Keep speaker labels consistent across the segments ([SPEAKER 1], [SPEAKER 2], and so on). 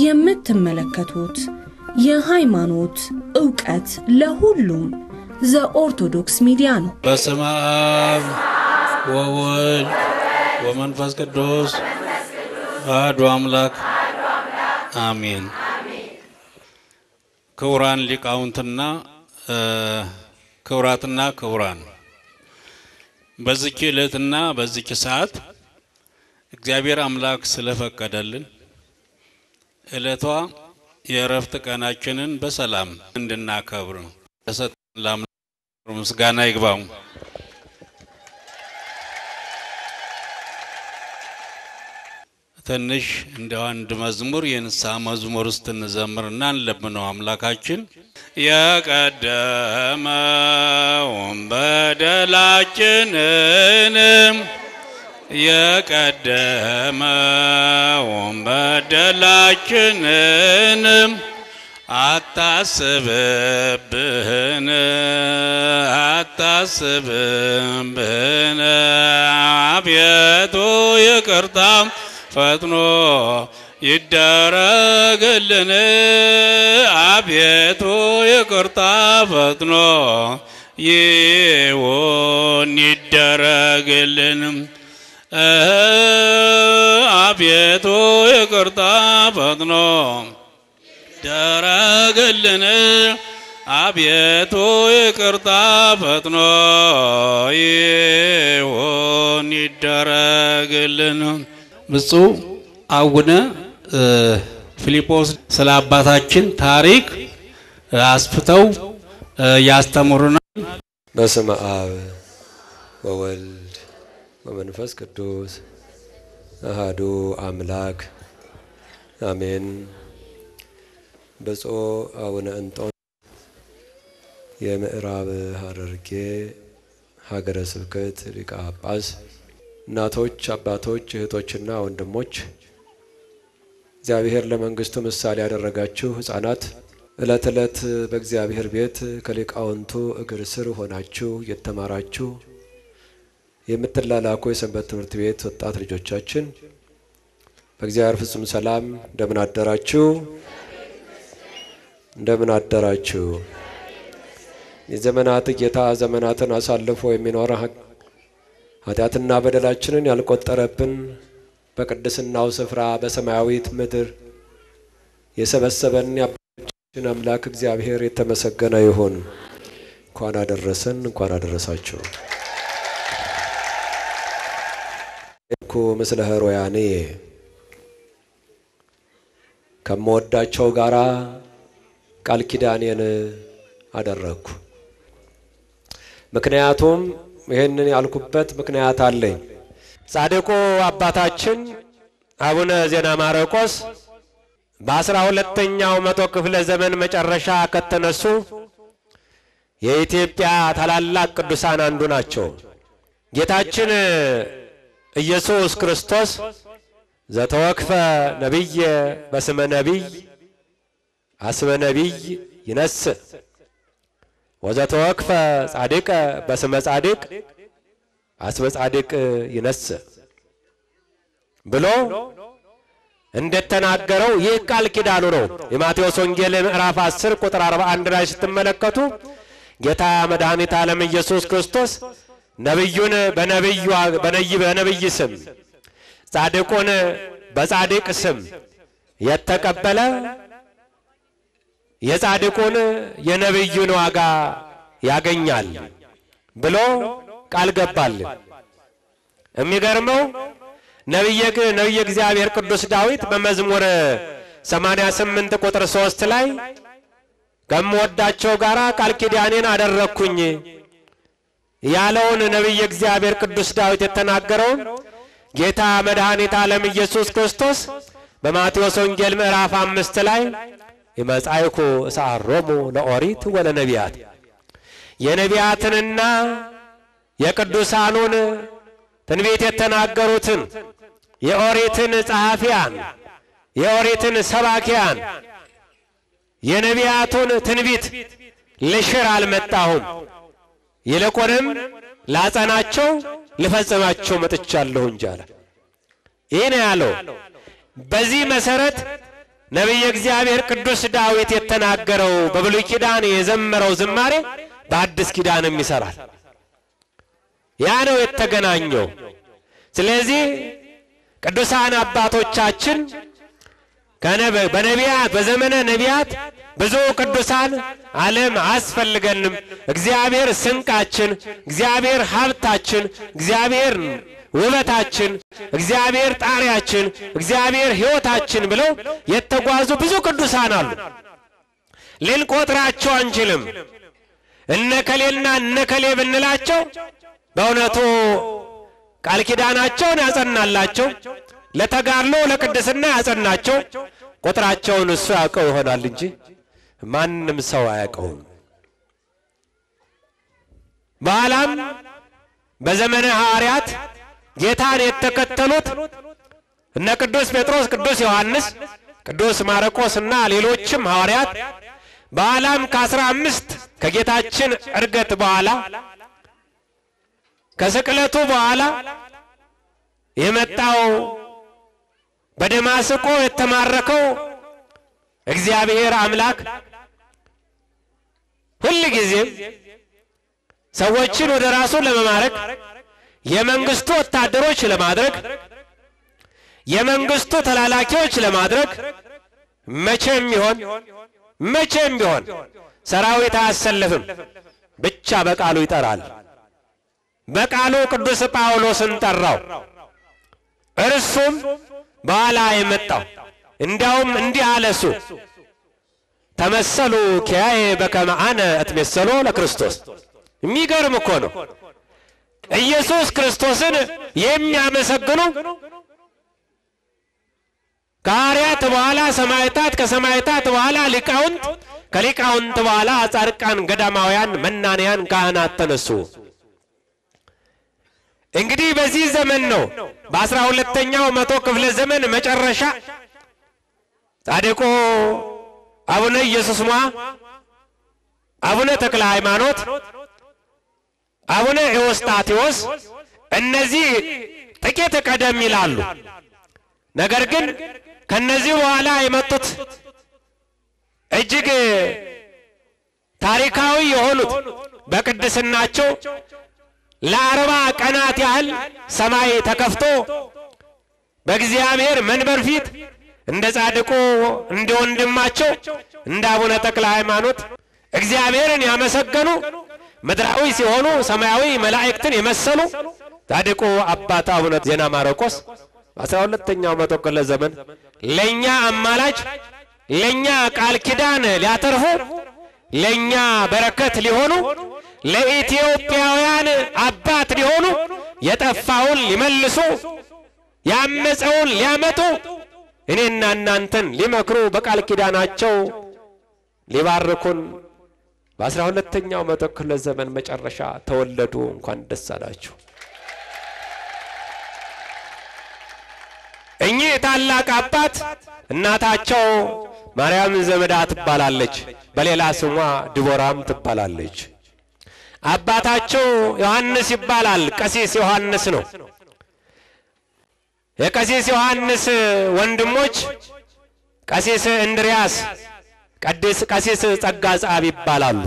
[SPEAKER 1] የምትመለከቱት የሃይማኖት ዕውቀት ለሁሉም ዘኦርቶዶክስ ሚዲያ ነው።
[SPEAKER 2] በስመ አብ ወወልድ ወመንፈስ ቅዱስ አሐዱ አምላክ አሜን። ክቡራን ሊቃውንትና ክቡራትና ክቡራን በዚች ዕለትና በዚች ሰዓት እግዚአብሔር አምላክ ስለፈቀደልን ዕለቷ የእረፍት ቀናችንን በሰላም እንድናከብር ለሰጠን ለአምላክ ምስጋና ይግባው። ትንሽ እንደ አንድ መዝሙር የንስሐ መዝሙር ውስጥ እንዘምርና እንለምነው አምላካችን የቀደመውን በደላችንንም የቀደመውን በደላችንንም አታስብብህን አታስብብህን አቤቱ ይቅርታ ፈጥኖ ይደረግልን። አቤቱ ይቅርታ ፈጥኖ ይውን ይደረግልን አቤቱ ይቅርታ ፈጥኖ ይደረግልን አቤቱ ይቅርታ ፈጥኖ ይሁን ይደረግልን። ብፁዕ አቡነ ፊልጶስ ስለ አባታችን ታሪክ አስፍተው ያስተምሩናል።
[SPEAKER 3] በስመ አብ ወወልድ ወመንፈስ ቅዱስ አሃዱ አምላክ አሜን። ብፁዕ አቡነ እንጦን የምዕራብ ሐረርጌ ሀገረ ስብከት ሊቀ ጳጳስ፣ እናቶች፣ አባቶች፣ እህቶችና ወንድሞች እግዚአብሔር ለመንግስቱ ምሳሌ ያደረጋችሁ ሕፃናት ዕለት ዕለት በእግዚአብሔር ቤት ከሊቃውንቱ እግር ስር ሆናችሁ የተማራችሁ የምትላላኩ የሰንበት ትምህርት ቤት ወጣት ልጆቻችን በእግዚአብሔር ፍጹም ሰላም እንደምን አደራችሁ? እንደምን አደራችሁ? የዘመናት ጌታ ዘመናትን አሳልፎ የሚኖር ኃጢአትና በደላችንን ያልቆጠረብን በቅድስናው ስፍራ በሰማያዊት ምድር የሰበሰበን የአባቶቻችን አምላክ እግዚአብሔር የተመሰገነ ይሁን። እንኳን አደረሰን፣ እንኳን አደረሳችሁ። ምስለ ኅሩያኔ ከምወዳቸው ጋራ ቃል ኪዳኔን አደረግኩ። ምክንያቱም ይህንን ያልኩበት ምክንያት አለኝ። ጻድቁ አባታችን አቡነ ዜና ማርቆስ በአስራ ሁለተኛው መቶ ክፍለ ዘመን መጨረሻ ከተነሱ የኢትዮጵያ ታላላቅ ቅዱሳን አንዱ ናቸው። ጌታችን ኢየሱስ ክርስቶስ ዘተወክፈ ነቢየ በስመ ነቢይ አስበ ነቢይ ይነስእ ወዘተወክፈ ጻድቀ በስመ ጻድቅ አስበ ጻድቅ ይነስእ ብሎ እንደተናገረው ይህ ቃል ኪዳኑ ነው። የማቴዎስ ወንጌል ምዕራፍ 10 ቁጥር 41 ላይ ስትመለከቱ ጌታ መድኃኒት ዓለም ኢየሱስ ክርስቶስ ነቢዩን በነቢይ ስም ጻድቁን በጻድቅ ስም የተቀበለ የጻድቁን የነቢዩን ዋጋ ያገኛል ብሎ ቃል ገባልን። የሚገርመው ነቢየ እግዚአብሔር ቅዱስ ዳዊት በመዝሙር 88 ቁጥር 3 ላይ ከምወዳቸው ጋር ቃል ኪዳኔን አደረግኩኝ ያለውን ነቢየ እግዚአብሔር ቅዱስ ዳዊት የተናገረውን ጌታ መድኃኒት ዓለም ኢየሱስ ክርስቶስ በማቴዎስ ወንጌል ምዕራፍ አምስት ላይ የመጻይኩ እሳሮሙ ለኦሪት ወለነቢያት የነቢያትንና የቅዱሳኑን ትንቢት የተናገሩትን የኦሪትን ጸሐፊያን የኦሪትን ሰባኪያን የነቢያቱን ትንቢት ልሽር አልመጣሁም፣ ይልቁንም ላጸናቸው ልፈጽማቸው መጥቻለሁ እንጂ አለ። ይህ ነው ያለው። በዚህ መሰረት ነቢየ እግዚአብሔር ቅዱስ ዳዊት የተናገረው በብሉይ ኪዳን የዘመረው ዝማሬ በአዲስ ኪዳንም ይሰራል። ያ ነው የተገናኘው። ስለዚህ ቅዱሳን አባቶቻችን በነቢያት በዘመነ ነቢያት ብዙ ቅዱሳን ዓለም አያስፈልገንም፣ እግዚአብሔር ስንቃችን፣ እግዚአብሔር ሀብታችን፣ እግዚአብሔር ውበታችን፣ እግዚአብሔር ጣሪያችን፣ እግዚአብሔር ሕይወታችን ብለው የተጓዙ ብዙ ቅዱሳን አሉ። ልንቆጥራቸው አንችልም። እነከሌና እነከሌ ብንላቸው በእውነቱ ቃል ኪዳናቸውን ያጸናላቸው ለተጋድሎ ለቅድስና ያጸናቸው ቁጥራቸውን እሱ ያውቀው ይሆናል እንጂ ማንም ሰው አያውቀውም። በኋላም በዘመነ ሐዋርያት ጌታን የተከተሉት እነ ቅዱስ ጴጥሮስ፣ ቅዱስ ዮሐንስ፣ ቅዱስ ማርቆስ እና ሌሎችም ሐዋርያት በኋላም ከአስራ አምስት ከጌታችን ዕርገት በኋላ ከስቅለቱ በኋላ የመጣው በደማስቆ የተማረከው እግዚአብሔር አምላክ ሁል ጊዜም ሰዎችን ወደ ራሱ ለመማረክ የመንግስቱ ወታደሮች ለማድረግ የመንግስቱ ተላላኪዎች ለማድረግ መቼም ቢሆን መቼም ቢሆን ሰራዊት አያሰልፍም፣ ብቻ በቃሉ ይጠራል። በቃሉ ቅዱስ ጳውሎስን ጠራው። እርሱም በኋላ የመጣው እንዲያውም እንዲህ አለ እሱ ተመሰሉ ኪያዬ በከመ አነ እትሜሰሎ ለክርስቶስ። የሚገርም እኮ ነው። ኢየሱስ ክርስቶስን የሚያመሰግኑ ከሐዋርያት በኋላ ሰማዕታት፣ ከሰማዕታት በኋላ ሊቃውንት፣ ከሊቃውንት በኋላ ጻድቃን፣ ገዳማውያን፣ መናንያን፣ ካህናት ተነሱ። እንግዲህ በዚህ ዘመን ነው በአስራ ሁለተኛው መቶ ክፍለ ዘመን መጨረሻ ጻድቁ አቡነ ኢየሱስ ሞዐ፣ አቡነ ተክለ ሃይማኖት፣ አቡነ ኤዎስጣቴዎስ እነዚህ ጥቂት ቀደም ይላሉ። ነገር ግን ከነዚህ በኋላ የመጡት እጅግ ታሪካዊ የሆኑት በቅድስናቸው ለአርባ ቀናት ያህል ሰማይ ተከፍቶ በእግዚአብሔር መንበር ፊት እንደ ጻድቁ እንደ ወንድማቸው እንደ አቡነ ተክለ ሃይማኖት እግዚአብሔርን ያመሰገኑ ምድራዊ ሲሆኑ ሰማያዊ መላእክትን የመሰሉ ጻድቁ አባት አቡነ ዜና ማርቆስ በአስራ ሁለተኛው መቶ ክፍለ ዘመን ለእኛ አማላጅ ለእኛ ቃል ኪዳን ሊያተርፉ ለእኛ በረከት ሊሆኑ ለኢትዮጵያውያን አባት ሊሆኑ የጠፋውን ሊመልሱ ያመፀውን ሊያመጡ እኔና እናንተን ሊመክሩ በቃል ኪዳናቸው ሊባርኩን በአስራ ሁለተኛው መቶ ክፍለ ዘመን መጨረሻ ተወለዱ። እንኳን ደስ አላችሁ። እኚህ ታላቅ አባት እናታቸው ማርያም ዘመዳ ትባላለች። በሌላ ስሟ ድቦራም ትባላለች። አባታቸው ዮሐንስ ይባላል። ቀሲስ ዮሐንስ ነው። የቀሲስ ዮሐንስ ወንድሞች ቀሲስ እንድርያስ፣ ቀዲስ ቀሲስ ጸጋ ጸአብ ይባላሉ።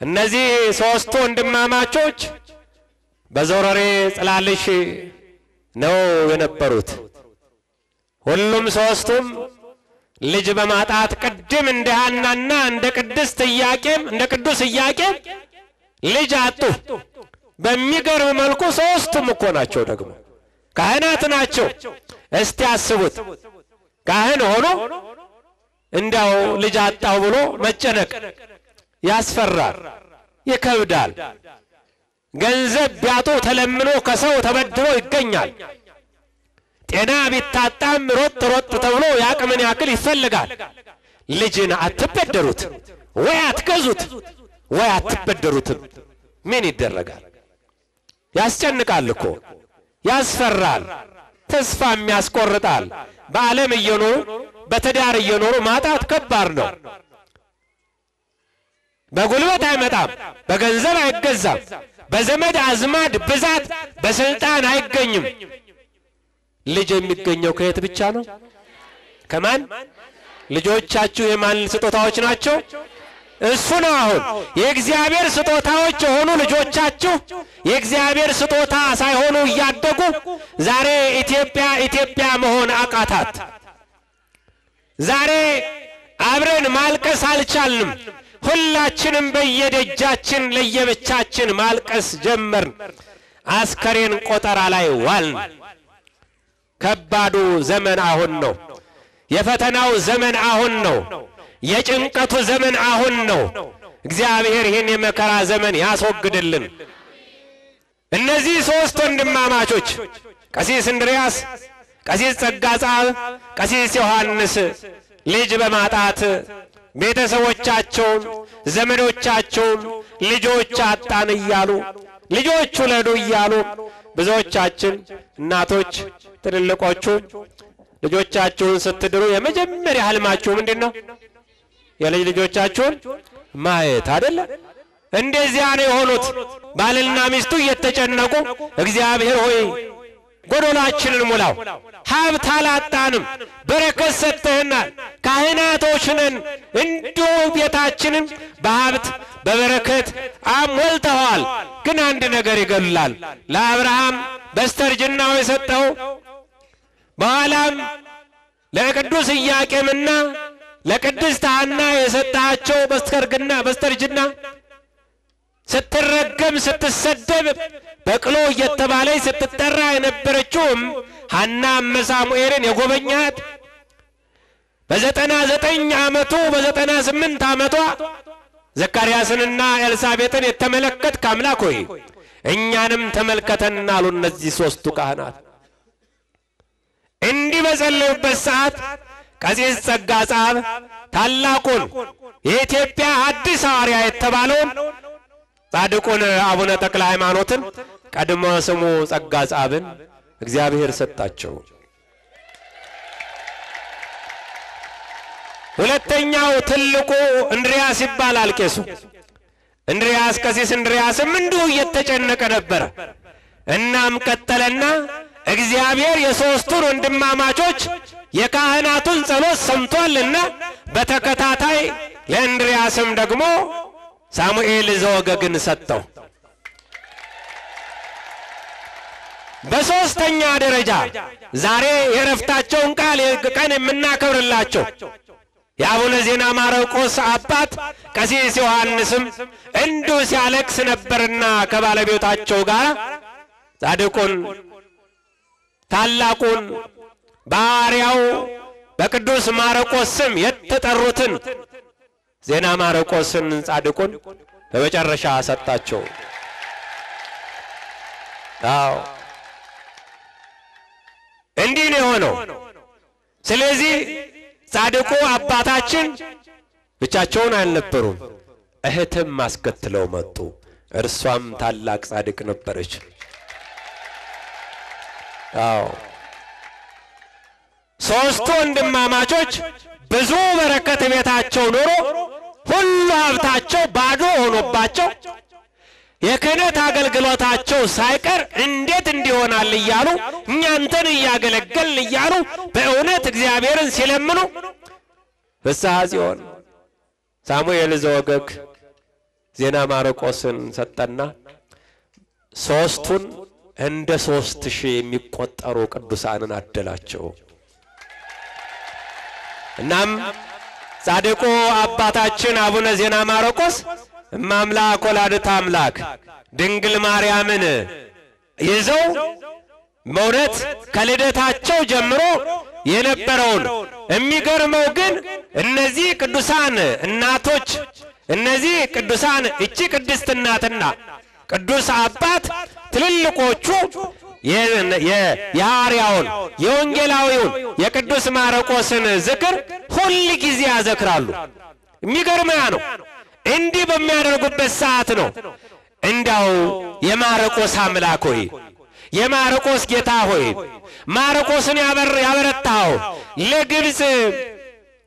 [SPEAKER 3] እነዚህ ሦስቱ ወንድማማቾች በዞረሬ ጽላልሽ ነው የነበሩት። ሁሉም ሦስቱም ልጅ በማጣት ቅድም እንደ ሐናና እንደ ቅድስት ኢያቄም እንደ ቅዱስ ኢያቄም ልጅ አጡ። በሚገርም መልኩ ሦስቱም እኮ ናቸው ደግሞ ካህናት ናቸው። እስቲ አስቡት፣ ካህን ሆኖ እንዲያው ልጅ አጣው ብሎ መጨነቅ ያስፈራል፣ ይከብዳል። ገንዘብ ቢያጡ ተለምኖ ከሰው ተበድሮ ይገኛል። ጤና ቢታጣም ሮጥ ሮጥ ተብሎ የአቅምን ያክል ይፈልጋል። ልጅን አትበደሩት ወይ አትገዙት ወይ አትበደሩትም። ምን ይደረጋል? ያስጨንቃል እኮ ያስፈራል፣ ተስፋም ያስቆርጣል። በዓለም እየኖሩ በትዳር እየኖሩ ማጣት ከባድ ነው። በጉልበት አይመጣም፣ በገንዘብ አይገዛም፣ በዘመድ አዝማድ ብዛት በስልጣን አይገኝም። ልጅ የሚገኘው ከየት ብቻ ነው? ከማን ልጆቻችሁ የማን ስጦታዎች ናቸው? እሱ ነው። አሁን የእግዚአብሔር ስጦታዎች የሆኑ ልጆቻችሁ የእግዚአብሔር ስጦታ ሳይሆኑ እያደጉ ዛሬ ኢትዮጵያ ኢትዮጵያ መሆን አቃታት። ዛሬ አብረን ማልቀስ አልቻልንም። ሁላችንም በየደጃችን ለየብቻችን ማልቀስ ጀመርን። አስከሬን ቆጠራ ላይ ዋልን። ከባዱ ዘመን አሁን ነው። የፈተናው ዘመን አሁን ነው። የጭንቀቱ ዘመን አሁን ነው። እግዚአብሔር ይህን የመከራ ዘመን ያስወግድልን። እነዚህ ሦስት ወንድማማቾች ቀሲስ እንድርያስ፣ ቀሲስ ጸጋ ጻብ፣ ቀሲስ ዮሐንስ ልጅ በማጣት ቤተሰቦቻቸውን ዘመዶቻቸውን ልጆች አጣን እያሉ ልጆች ውለዱ እያሉ ብዙዎቻችን እናቶች ትልልቆቹ ልጆቻችሁን ስትድሩ የመጀመሪያ ህልማችሁ ምንድን ነው? የልጅ ልጆቻችሁን ማየት አይደለ? እንደዚያ ነው የሆኑት። ባልና ሚስቱ እየተጨነቁ እግዚአብሔር ሆይ ጎዶላችንን ሙላው፣ ሀብት አላጣንም፣ በረከት ሰጥተህናል፣ ካህናቶች ነን፣ እንዲሁ ቤታችንን በሀብት በበረከት አሞልተዋል። ግን አንድ ነገር ይገሉላል። ለአብርሃም በስተርጅናው የሰጠው በኋላም ለቅዱስ ኢያቄምና ለቅድስት ሐና የሰጣቸው በስተርግና በስተርጅና ስትረገም ስትሰደብ በቅሎ እየተባለች ስትጠራ የነበረችውም ሐና እመ ሳሙኤልን የጎበኛት በዘጠና ዘጠኝ ዓመቱ በዘጠና ስምንት ዓመቷ ዘካርያስንና ኤልሳቤጥን የተመለከትክ አምላክ ሆይ እኛንም ተመልከተን አሉ። እነዚህ ሦስቱ ካህናት እንዲህ በጸለዩበት ሰዓት ቀሲስ ጸጋ ጻብ ታላቁን የኢትዮጵያ አዲስ ሐዋርያ የተባለውን ጻድቁን አቡነ ተክለ ሃይማኖትን ቀድሞ ስሙ ጸጋ ጻብን እግዚአብሔር ሰጣቸው። ሁለተኛው ትልቁ እንድሪያስ ይባላል ቄሱ። እንድሪያስ ቀሲስ እንድሪያስም እንዲሁ እየተጨነቀ ነበረ። እናም ቀጠለና እግዚአብሔር የሦስቱን ወንድማማቾች የካህናቱን ጸሎት ሰምቷልና በተከታታይ ለእንድሪያስም ደግሞ ሳሙኤል ዘወገግን ሰጠው። በሦስተኛ ደረጃ ዛሬ የረፍታቸውን ቃል ቀን የምናከብርላቸው የአቡነ ዜና ማርቆስ አባት ቀሲስ ዮሐንስም እንዲሁ ሲያለቅስ ነበርና ከባለቤታቸው ጋር ጻድቁን ታላቁን በሐዋርያው በቅዱስ ማርቆስ ስም የተጠሩትን ዜና ማርቆስን ጻድቁን በመጨረሻ ሰጣቸው። አዎ እንዲህ ነው የሆነው። ስለዚህ ጻድቁ አባታችን ብቻቸውን አልነበሩም፣ እህትም አስከትለው መጡ። እርሷም ታላቅ ጻድቅ ነበረች። አዎ። ሦስቱ ወንድማማቾች ብዙ በረከት ቤታቸው ኖሮ ሁሉ ሀብታቸው ባዶ ሆኖባቸው የክህነት አገልግሎታቸው ሳይቀር እንዴት እንዲሆናል እያሉ እኛንተን እያገለገልን እያሉ በእውነት እግዚአብሔርን ሲለምኑ ፍስሐ ጽዮን ሳሙኤል ዘወገግ ዜና ማርቆስን ሰጠና ሦስቱን እንደ ሦስት ሺህ የሚቆጠሩ ቅዱሳንን አደላቸው። እናም ጻድቁ አባታችን አቡነ ዜና ማርቆስ እማምላክ ወላዲተ አምላክ ድንግል ማርያምን ይዘው በእውነት ከልደታቸው ጀምሮ የነበረውን የሚገርመው ግን እነዚህ ቅዱሳን እናቶች እነዚህ ቅዱሳን እቺ ቅድስት እናትና ቅዱስ አባት ትልልቆቹ የሐዋርያውን የወንጌላዊውን የቅዱስ ማርቆስን ዝክር ሁል ጊዜ ያዘክራሉ። የሚገርም ያ ነው። እንዲህ በሚያደርጉበት ሰዓት ነው እንዳው የማርቆስ አምላክ ሆይ የማርቆስ ጌታ ሆይ ማርቆስን ያበረታኸው ለግብፅ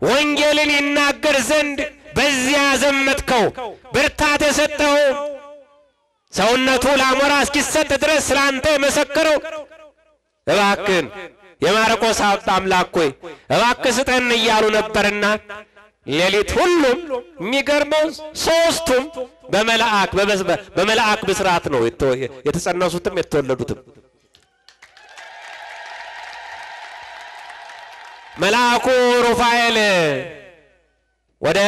[SPEAKER 3] ወንጌልን ይናገር ዘንድ በዚያ ዘመትከው ብርታት የሰጠው ሰውነቱ ለአሞራ እስኪሰጥ ድረስ ስለ አንተ የመሰከረው እባክን የማርቆስ አምላክ ሆይ እባክህ ስጠን እያሉ ነበርና ሌሊት ሁሉም የሚገርመው ሶስቱም በመልአክ በመልአክ ብስራት ነው የተጸነሱትም የተወለዱትም። መልአኩ ሩፋኤል ወደ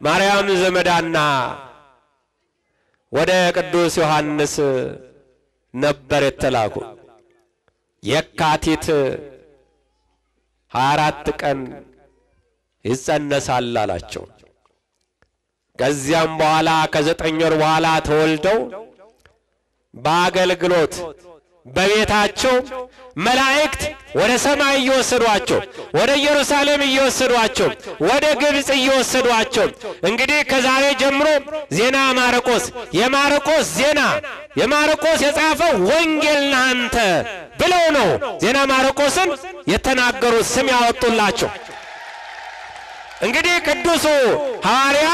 [SPEAKER 3] ማርያም ዘመዳና ወደ ቅዱስ ዮሐንስ ነበር የተላኩ። የካቲት 24 ቀን ይጸነሳል አላቸው። ከዚያም በኋላ ከዘጠኝ ወር በኋላ ተወልደው በአገልግሎት በቤታቸው መላእክት ወደ ሰማይ እየወሰዷቸው ወደ ኢየሩሳሌም እየወሰዷቸው ወደ ግብፅ እየወሰዷቸው እንግዲህ ከዛሬ ጀምሮ ዜና ማርቆስ የማርቆስ ዜና የማርቆስ የጻፈው ወንጌል ናንተ ብለው ነው ዜና ማርቆስን የተናገሩት ስም ያወጡላቸው። እንግዲህ ቅዱሱ ሐዋርያ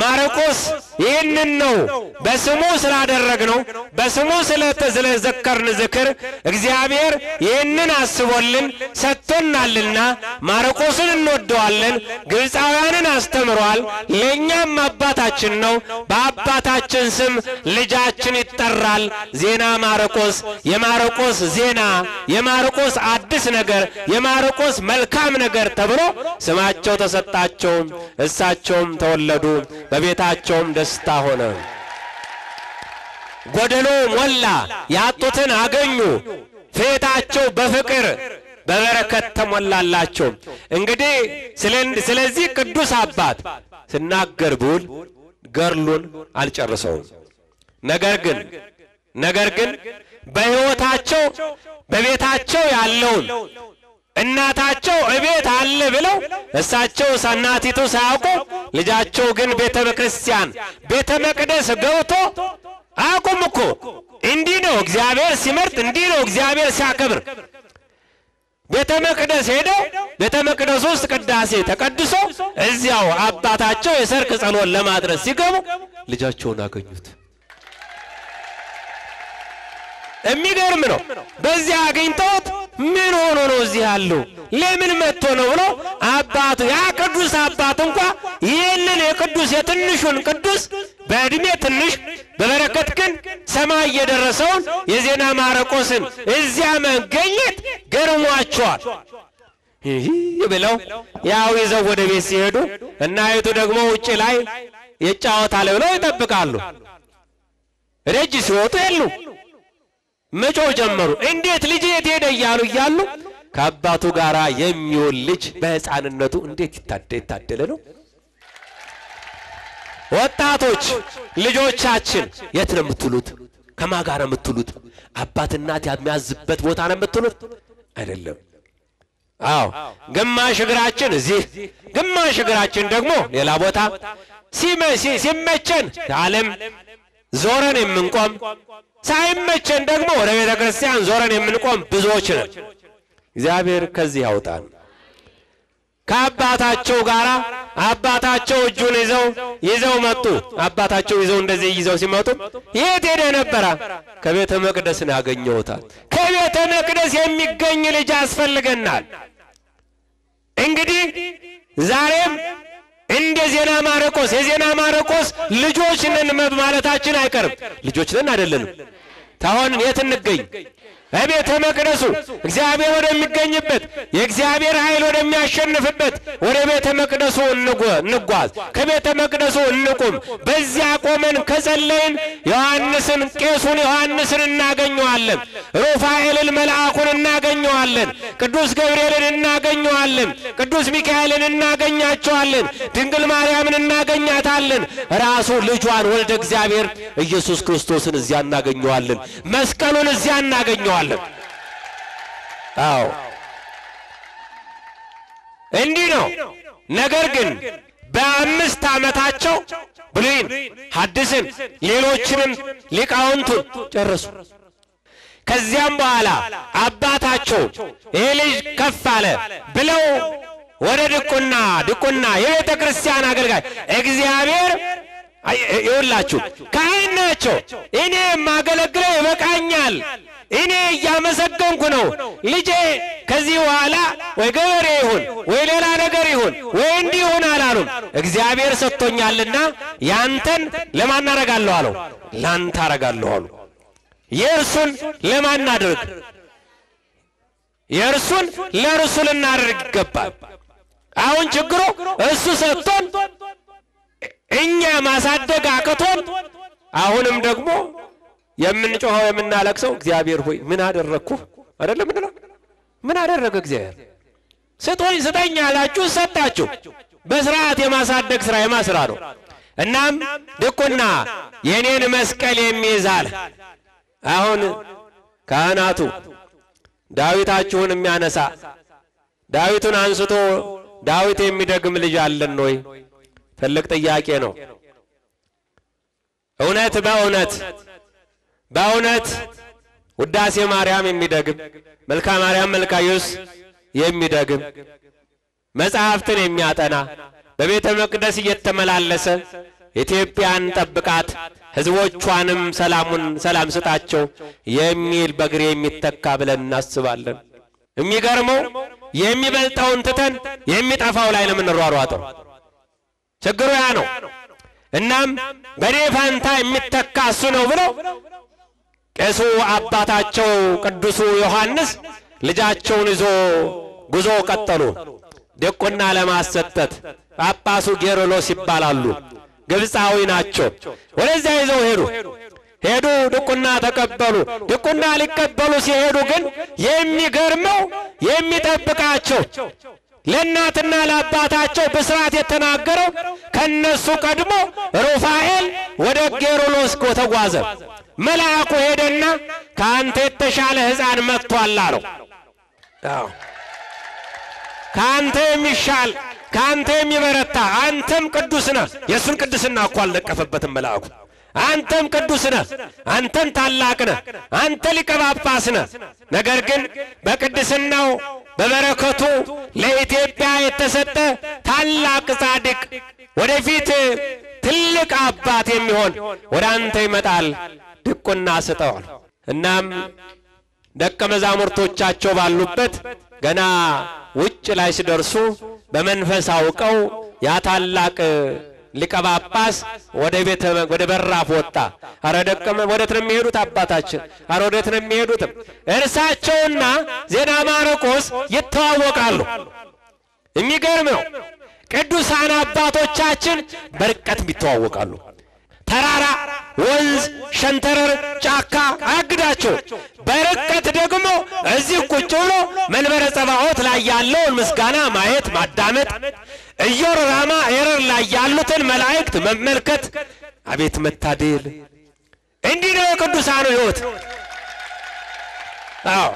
[SPEAKER 3] ማርቆስ ይህንን ነው በስሙ ስላደረግነው በስሙ ስለዘከርን ዝክር እግዚአብሔር ይህንን አስቦልን ሰጥቶናልና ማርቆስን እንወደዋለን። ግብፃውያንን አስተምሯል። ለእኛም አባታችን ነው። በአባታችን ስም ልጃችን ይጠራል። ዜና ማርቆስ፣ የማርቆስ ዜና፣ የማርቆስ አዲስ ነገር፣ የማርቆስ መልካም ነገር ተብሎ ስማቸው ተሰጣቸው። እሳቸውም ተወለዱ። በቤታቸውም ደስታ ሆነ። ጎደሎ ሞላ፣ ያጡትን አገኙ። ፊታቸው በፍቅር በበረከት ተሞላላቸው። እንግዲህ ስለዚህ ቅዱስ አባት ስናገር ብውል ገድሉን አልጨርሰውም። ነገር ግን ነገር ግን በሕይወታቸው በቤታቸው ያለውን እናታቸው እቤት አለ ብለው እሳቸው እናቲቱ ሳያውቁ ልጃቸው ግን ቤተ ክርስቲያን ቤተ መቅደስ ገብቶ አያውቁም እኮ። እንዲህ ነው እግዚአብሔር ሲመርጥ፣ እንዲህ ነው እግዚአብሔር ሲያከብር። ቤተ መቅደስ ሄደው ቤተ መቅደስ ውስጥ ቅዳሴ ተቀድሶ እዚያው አባታቸው የሰርክ ጸሎት ለማድረስ ሲገቡ ልጃቸውን አገኙት። የሚገርም ነው። በዚያ አግኝተውት ምን ሆኖ ነው እዚህ ያለው ለምን መጥቶ ነው ብሎ አባቱ ያ ቅዱስ አባት እንኳ ይህንን የቅዱስ የትንሹን ቅዱስ በዕድሜ ትንሽ በበረከት ግን ሰማይ የደረሰውን የዜና ማርቆስን እዚያ መገኘት ገርሟቸዋል። ይህ ብለው ያው ይዘው ወደ ቤት ሲሄዱ እናይቱ ደግሞ ውጭ ላይ ይጫወታል ብለው ይጠብቃሉ። ደጅ ሲወጡ የሉ መጮህ ጀመሩ። እንዴት ልጅ የት ሄደ እያሉ እያሉ ከአባቱ ጋር የሚውል ልጅ በሕፃንነቱ እንዴት የታደለ ነው። ወጣቶች ልጆቻችን የት ነው የምትሉት? ከማን ጋር የምትሉት? አባት እናት የሚያዝበት ቦታ ነው የምትሉት? አይደለም። አዎ ግማሽ እግራችን እዚህ፣ ግማሽ እግራችን ደግሞ ሌላ ቦታ ሲመቸን ዓለም ዞረን የምንቆም ሳይመቸን ደግሞ ወደ ቤተ ክርስቲያን ዞረን የምንቆም ብዙዎች ነን። እግዚአብሔር ከዚህ ያውጣን። ከአባታቸው ጋር አባታቸው እጁን ይዘው ይዘው መጡ። አባታቸው ይዘው እንደዚህ ይዘው ሲመጡ የት ሄደ ነበረ? ከቤተ መቅደስ ነው ያገኘሁታል። ከቤተ መቅደስ የሚገኝ ልጅ ያስፈልገናል። እንግዲህ ዛሬም እንደ ዜና ማርቆስ የዜና ማርቆስ ልጆች ነን ማለታችን አይቀርም። ልጆች ነን አይደለንም። ታሆን የት እንገኝ? በቤተ መቅደሱ እግዚአብሔር ወደሚገኝበት የእግዚአብሔር ኃይል ወደሚያሸንፍበት ወደ ቤተ መቅደሱ እንጓዝ፣ ከቤተ መቅደሱ እንቁም። በዚያ ቆመን ከጸለይን ዮሐንስን ቄሱን ዮሐንስን እናገኘዋለን። ሩፋኤልን መልአኩን እናገኘዋለን። ቅዱስ ገብርኤልን እናገኘዋለን። ቅዱስ ሚካኤልን እናገኛቸዋለን። ድንግል ማርያምን እናገኛታለን። ራሱ ልጇን ወልደ እግዚአብሔር ኢየሱስ ክርስቶስን እዚያ እናገኘዋለን። መስቀሉን እዚያ እናገኘዋለን። አዎ እንዲህ ነው። ነገር ግን በአምስት ዓመታቸው ብሉይን፣ ሐዲስን፣ ሌሎችንም ሊቃውንቱን ጨረሱ። ከዚያም በኋላ አባታቸው ይህ ልጅ ከፍ አለ ብለው ወደ ድቁና ድቁና የቤተ ክርስቲያን አገልጋይ እግዚአብሔር ይውላችሁ ካህን ናቸው። እኔ የማገለግለው ይበቃኛል እኔ እያመሰገንኩ ነው። ልጄ ከዚህ በኋላ ወይ ገበሬ ይሁን ወይ ሌላ ነገር ይሁን ወይ እንዲህ ይሁን አላሉም። እግዚአብሔር ሰጥቶኛልና ያንተን ለማን አረጋለሁ አለው። ላንተ አረጋለሁ አሉ። የእርሱን ለማን አድርግ? የእርሱን ለእርሱ ልናደርግ ይገባል። አሁን ችግሩ እሱ ሰጥቶን እኛ ማሳደግ አቅቶን አሁንም ደግሞ የምንጮኸው የምናለቅሰው እግዚአብሔር ሆይ ምን አደረግኩ? አይደለም ምንለው ምን አደረገ እግዚአብሔር? ስጦኝ ስጠኝ ያላችሁ ሰጣችሁ። በስርዓት የማሳደግ ስራ የማስራ ነው። እናም ድቁና የኔን መስቀል የሚይዛል አሁን ካህናቱ ዳዊታችሁን የሚያነሳ ዳዊቱን አንስቶ ዳዊት የሚደግም ልጅ አለን ወይ? ትልቅ ጥያቄ ነው። እውነት በእውነት በእውነት ውዳሴ ማርያም የሚደግም መልካ ማርያም መልካ ኢየሱስ የሚደግም መጽሐፍትን የሚያጠና በቤተ መቅደስ እየተመላለሰ ኢትዮጵያን ጠብቃት ሕዝቦቿንም ሰላሙን ሰላም ስጣቸው የሚል በእግሬ የሚተካ ብለን እናስባለን። የሚገርመው የሚበልጠውን ትተን የሚጠፋው ላይ ነው የምንሯሯጠው። ችግሩ ያ ነው። እናም በእኔ ፋንታ የሚተካ እሱ ነው ብለው ቄሱ አባታቸው ቅዱሱ ዮሐንስ ልጃቸውን ይዞ ጉዞ ቀጠሉ። ድቁና ለማሰጠት ጳጳሱ ጌሮሎስ ይባላሉ። ግብፃዊ ናቸው። ወደዚያ ይዘው ሄዱ ሄዱ ድቁና ተቀበሉ። ድቁና ሊቀበሉ ሲሄዱ ግን የሚገርመው የሚጠብቃቸው ለእናትና ለአባታቸው ብስራት የተናገረው ከነሱ ቀድሞ ሩፋኤል ወደ ጌሮሎስ ተጓዘ። መልአኩ ሄደና ከአንተ የተሻለ ሕፃን መጥቷል አለው። ከአንተ የሚሻል ከአንተ የሚበረታ አንተም ቅዱስ ነህ። የእሱን ቅድስና እኮ አልነቀፈበትም መልአኩ። አንተም ቅዱስ ነህ፣ አንተም ታላቅ ነህ፣ አንተ ሊቀ ጳጳስ ነህ። ነገር ግን በቅድስናው በበረከቱ ለኢትዮጵያ የተሰጠ ታላቅ ጻድቅ ወደፊት ትልቅ አባት የሚሆን ወደ አንተ ይመጣል፣ ድቁና ስጠዋል። እናም ደቀ መዛሙርቶቻቸው ባሉበት ገና ውጭ ላይ ሲደርሱ በመንፈስ አውቀው ያ ታላቅ ሊቀ ጳጳስ ወደ ቤተ ወደ በራፍ ወጣ። አረ ደቀ ወዴት ነው የሚሄዱት? አባታችን አረ ወዴት ነው የሚሄዱትም? እርሳቸውና ዜና ማርቆስ ይተዋወቃሉ። የሚገርም ነው። ቅዱሳን አባቶቻችን በርቀት ይተዋወቃሉ። ተራራ፣ ወንዝ፣ ሸንተረር፣ ጫካ አያግዳቸው። በርቀት ደግሞ እዚህ ቁጭ ብሎ መንበረ ጸባዖት ላይ ያለውን ምስጋና ማየት ማዳመጥ፣ ኢዮር ራማ ኤረር ላይ ያሉትን መላእክት መመልከት፣ አቤት መታደል! እንዲህ ነው የቅዱሳኑ ሕይወት። አዎ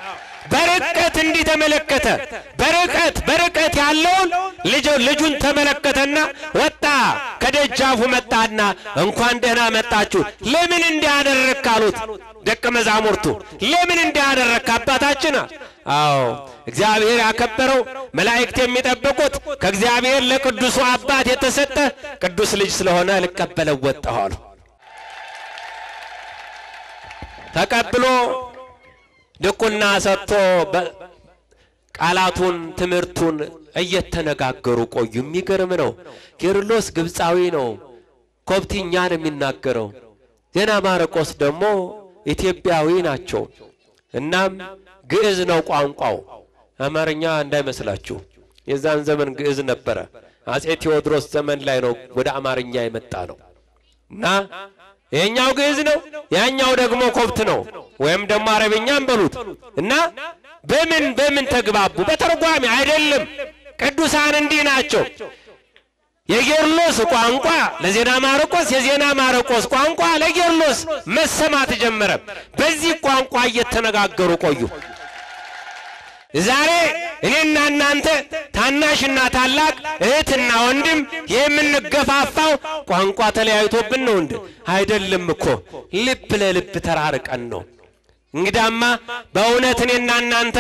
[SPEAKER 3] በርቀት እንዲህ ተመለከተ። በርቀት በርቀት ያለውን ልጁን ተመለከተና ወጣ። ከደጃፉ መጣና እንኳን ደህና መጣችሁ፣ ለምን እንዲያደረክ አሉት። ደቀ መዛሙርቱ ለምን እንዲያደረክ አባታችን? አዎ እግዚአብሔር ያከበረው መላእክት የሚጠብቁት ከእግዚአብሔር ለቅዱሱ አባት የተሰጠ ቅዱስ ልጅ ስለሆነ ልቀበለው ወጣሁ ተቀብሎ ድቁና ሰጥቶ ቃላቱን ትምህርቱን እየተነጋገሩ ቆዩ። የሚገርም ነው። ቄርሎስ ግብፃዊ ነው፣ ኮብትኛ ነው የሚናገረው። ዜና ማርቆስ ደግሞ ኢትዮጵያዊ ናቸው። እናም ግዕዝ ነው ቋንቋው፣ አማርኛ እንዳይመስላችሁ። የዛን ዘመን ግዕዝ ነበረ። አጼ ቴዎድሮስ ዘመን ላይ ነው ወደ አማርኛ የመጣ ነው እና ይሄኛው ግዕዝ ነው፣ ያኛው ደግሞ ኮብት ነው፣ ወይም ደግሞ አረብኛም በሉት እና በምን በምን ተግባቡ? በተርጓሚ አይደለም። ቅዱሳን እንዲህ ናቸው። የጌርሎስ ቋንቋ ለዜና ማርቆስ፣ የዜና ማርቆስ ቋንቋ ለጌርሎስ መሰማት ጀመረ። በዚህ ቋንቋ እየተነጋገሩ ቆዩ። ዛሬ እኔና እናንተ ታናሽና ታላቅ እህትና ወንድም የምንገፋፋው ቋንቋ ተለያይቶብን ነው እንደ አይደለም እኮ ልብ ለልብ ተራርቀን ነው። እንግዳማ በእውነት እኔና እናንተ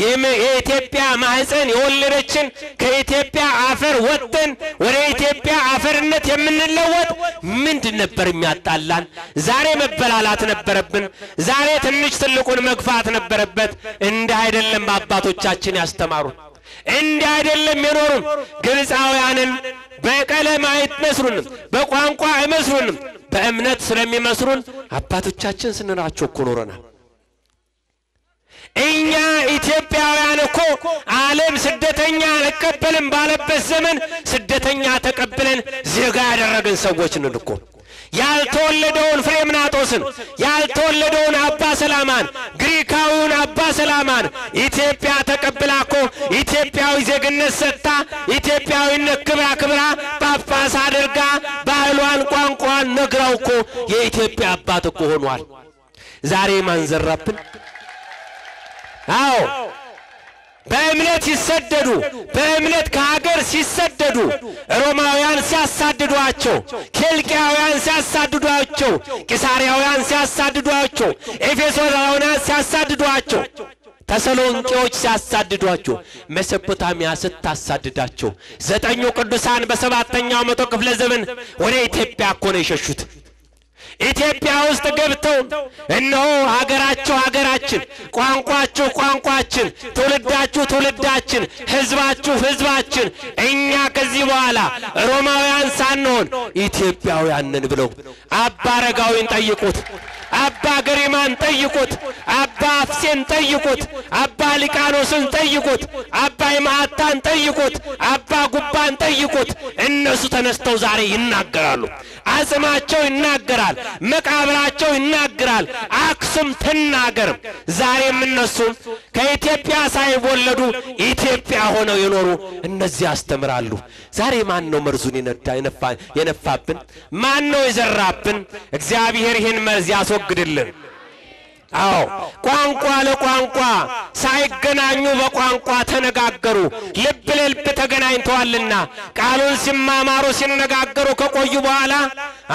[SPEAKER 3] የኢትዮጵያ ማህፀን የወለደችን ከኢትዮጵያ አፈር ወጥተን ወደ ኢትዮጵያ አፈርነት የምንለወጥ ምንድን ነበር የሚያጣላን? ዛሬ መበላላት ነበረብን። ዛሬ ትንሽ ትልቁን መግፋት ነበረበት። እንዲህ አይደለም አባቶቻችን ያስተማሩን፣ እንዲህ አይደለም የኖሩን። ግብፃውያንን በቀለም አይመስሉንም፣ በቋንቋ አይመስሉንም፣ በእምነት ስለሚመስሉን አባቶቻችን ስንላቸው እኮ ኖረናል። እኛ ኢትዮጵያውያን እኮ ዓለም ስደተኛ አልቀበልም ባለበት ዘመን ስደተኛ ተቀብለን ዜጋ ያደረግን ሰዎች ነን እኮ። ያልተወለደውን ፍሬምናጦስን ያልተወለደውን አባ ሰላማን ግሪካዊውን አባ ሰላማን ኢትዮጵያ ተቀብላ እኮ ኢትዮጵያዊ ዜግነት ሰጥታ ኢትዮጵያዊነት ክብራ ክብራ ጳጳስ አድርጋ ባህሏን ቋንቋን ነግራው እኮ የኢትዮጵያ አባት እኮ ሆኗል። ዛሬ ማን ዘራብን? አዎ በእምነት ሲሰደዱ በእምነት ከሀገር ሲሰደዱ ሮማውያን ሲያሳድዷቸው፣ ኬልቅያውያን ሲያሳድዷቸው፣ ቂሳርያውያን ሲያሳድዷቸው፣ ኤፌሶናውያን ሲያሳድዷቸው፣ ተሰሎንቄዎች ሲያሳድዷቸው፣ መሰፖታሚያ ስታሳድዳቸው፣ ዘጠኙ ቅዱሳን በሰባተኛው መቶ ክፍለ ዘመን ወደ ኢትዮጵያ እኮ ነው የሸሹት። ኢትዮጵያ ውስጥ ገብተው እነሆ ሀገራችሁ ሀገራችን፣ ቋንቋችሁ ቋንቋችን፣ ትውልዳችሁ ትውልዳችን፣ ሕዝባችሁ ሕዝባችን፣ እኛ ከዚህ በኋላ ሮማውያን ሳንሆን ኢትዮጵያውያንን ብለው አባ አረጋዊን ጠይቁት፣ አባ ገሪማን ጠይቁት፣ አባ አፍሴን ጠይቁት፣ አባ ሊቃኖስን ጠይቁት፣ አባ ይማዕታን ጠይቁት፣ አባ ጉባን ጠይቁት። እነሱ ተነስተው ዛሬ ይናገራሉ። አጽማቸው ይናገራል። መቃብራቸው ይናገራል። አክሱም ትናገር። ዛሬም እነሱ ከኢትዮጵያ ሳይወለዱ ኢትዮጵያ ሆነው የኖሩ እነዚህ ያስተምራሉ። ዛሬ ማን ነው መርዙን የነፋብን? ማን ነው የዘራብን? እግዚአብሔር ይህን መርዝ ያስወግድልን። አዎ ቋንቋ ለቋንቋ ሳይገናኙ በቋንቋ ተነጋገሩ። ልብ ለልብ ተገናኝተዋልና ቃሉን ሲማማሩ ሲነጋገሩ ከቆዩ በኋላ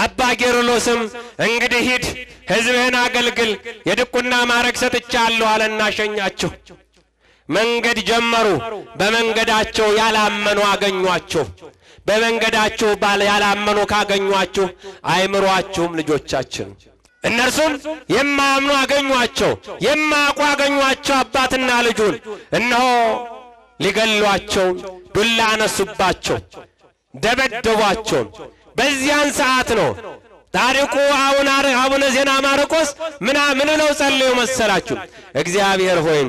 [SPEAKER 3] አባ ጌርሎስም እንግዲህ ሂድ፣ ሕዝብህን አገልግል፣ የድቁና ማዕረግ ሰጥቻለሁ አለና ሸኛቸው። መንገድ ጀመሩ። በመንገዳቸው ያላመኑ አገኟቸው። በመንገዳችሁ ባል ያላመኑ ካገኟችሁ አይምሯችሁም ልጆቻችን እነርሱም የማያምኑ አገኟቸው፣ የማያውቁ አገኟቸው። አባትና ልጁን እነሆ ሊገሏቸው ዱላ አነሱባቸው፣ ደበደቧቸው። በዚያን ሰዓት ነው ጻድቁ አቡነ ዜና ማርቆስ ምና ምን ነው ጸለዩ መሰላችሁ? እግዚአብሔር ሆይ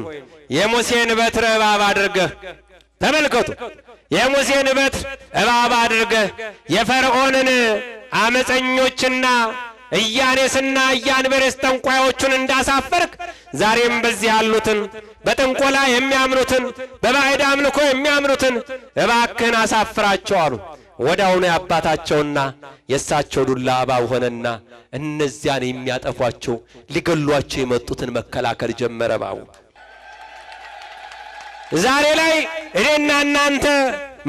[SPEAKER 3] የሙሴን በትር እባብ አድርገህ ተመልከቱ። የሙሴን በትር እባብ አድርገህ የፈርዖንን አመፀኞችና ኢያኔስና ኢያንበሬስ ጠንቋዮቹን እንዳሳፈርክ ዛሬም በዚህ ያሉትን በጥንቆላ የሚያምኑትን በባዕድ አምልኮ የሚያምኑትን እባክህን አሳፍራቸው አሉ። ወዲያውኑ የአባታቸውና የእሳቸው ዱላ እባብ ሆነና እነዚያን የሚያጠፏቸው ሊገሏቸው የመጡትን መከላከል ጀመረ እባቡ። ዛሬ ላይ እኔና እናንተ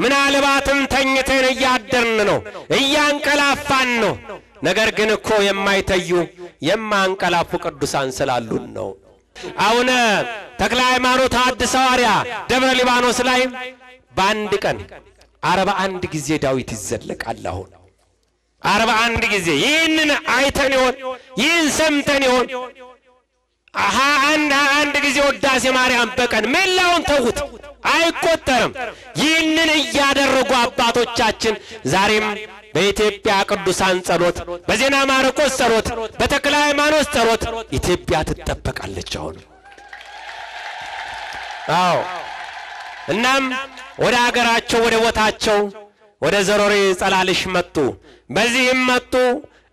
[SPEAKER 3] ምናልባትም ተኝተን እያደርን ነው፣ እያንቀላፋን ነው። ነገር ግን እኮ የማይተዩ የማንቀላፉ ቅዱሳን ስላሉን ነው። አቡነ ተክለ ሃይማኖት ሐዲስ ሐዋርያ ደብረ ሊባኖስ ላይ በአንድ ቀን አርባ አንድ ጊዜ ዳዊት ይዘለቃል። አሁን አርባ አንድ ጊዜ ይህንን አይተን ይሆን? ይህን ሰምተን ይሆን? ሀያ አንድ ሀያ አንድ ጊዜ ውዳሴ ማርያም በቀን መላውን ተዉት፣ አይቆጠርም። ይህንን እያደረጉ አባቶቻችን ዛሬም በኢትዮጵያ ቅዱሳን ጸሎት፣ በዜና ማርቆስ ጸሎት፣ በተክለ ሃይማኖት ጸሎት ኢትዮጵያ ትጠበቃለች። አሁን አዎ። እናም ወደ አገራቸው ወደ ቦታቸው ወደ ዘሮሬ ጸላልሽ መጡ። በዚህም መጡ፣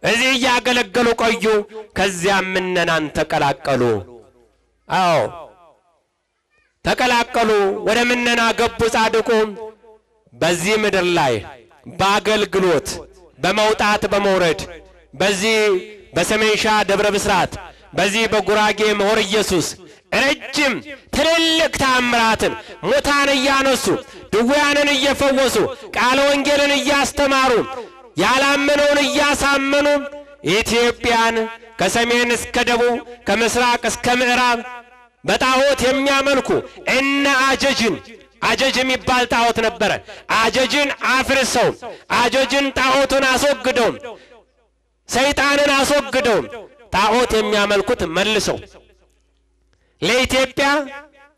[SPEAKER 3] እዚህ እያገለገሉ ቆዩ። ከዚያም ምነናን ተቀላቀሉ። አዎ ተቀላቀሉ፣ ወደ ምነና ገቡ። ጻድቁ በዚህ ምድር ላይ በአገልግሎት በመውጣት በመውረድ በዚህ በሰሜን ሻ ደብረ ብስራት በዚህ በጉራጌ መሆር ኢየሱስ ረጅም ትልልቅ ታምራትን ሙታን እያነሱ ድውያንን እየፈወሱ ቃለ ወንጌልን እያስተማሩ ያላመነውን እያሳመኑ ኢትዮጵያን ከሰሜን እስከ ደቡብ ከምስራቅ እስከ ምዕራብ በጣዖት የሚያመልኩ እነ አጀጅን አጀጅ የሚባል ጣዖት ነበረ። አጀጅን አፍርሰው አጀጅን ጣዖቱን አስወግደው ሰይጣንን አስወግደው ጣዖት የሚያመልኩት መልሰው ለኢትዮጵያ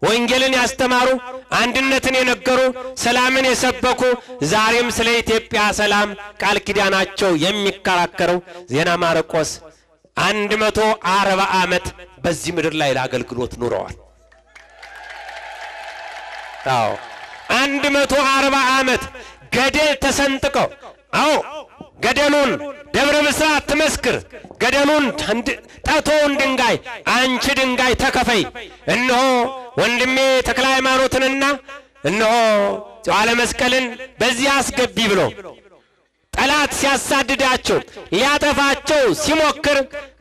[SPEAKER 3] ወንጌልን ያስተማሩ አንድነትን የነገሩ ሰላምን የሰበኩ ዛሬም ስለ ኢትዮጵያ ሰላም ቃል ኪዳናቸው የሚከራከረው ዜና ማርቆስ አንድ መቶ አርባ ዓመት በዚህ ምድር ላይ ለአገልግሎት ኑረዋል። አዎ አንድ መቶ አርባ ዓመት ገደል ተሰንጥቀው አዎ ገደሉን ደብረ ብስራት ትመስክር ገደሉን ጠቶውን ድንጋይ አንቺ ድንጋይ ተከፈይ። እነሆ ወንድሜ ተክለ ሃይማኖትንና እነሆ ጨዋለ መስቀልን በዚህ አስገቢ ብሎ ጠላት ሲያሳድዳቸው ሊያጠፋቸው ሲሞክር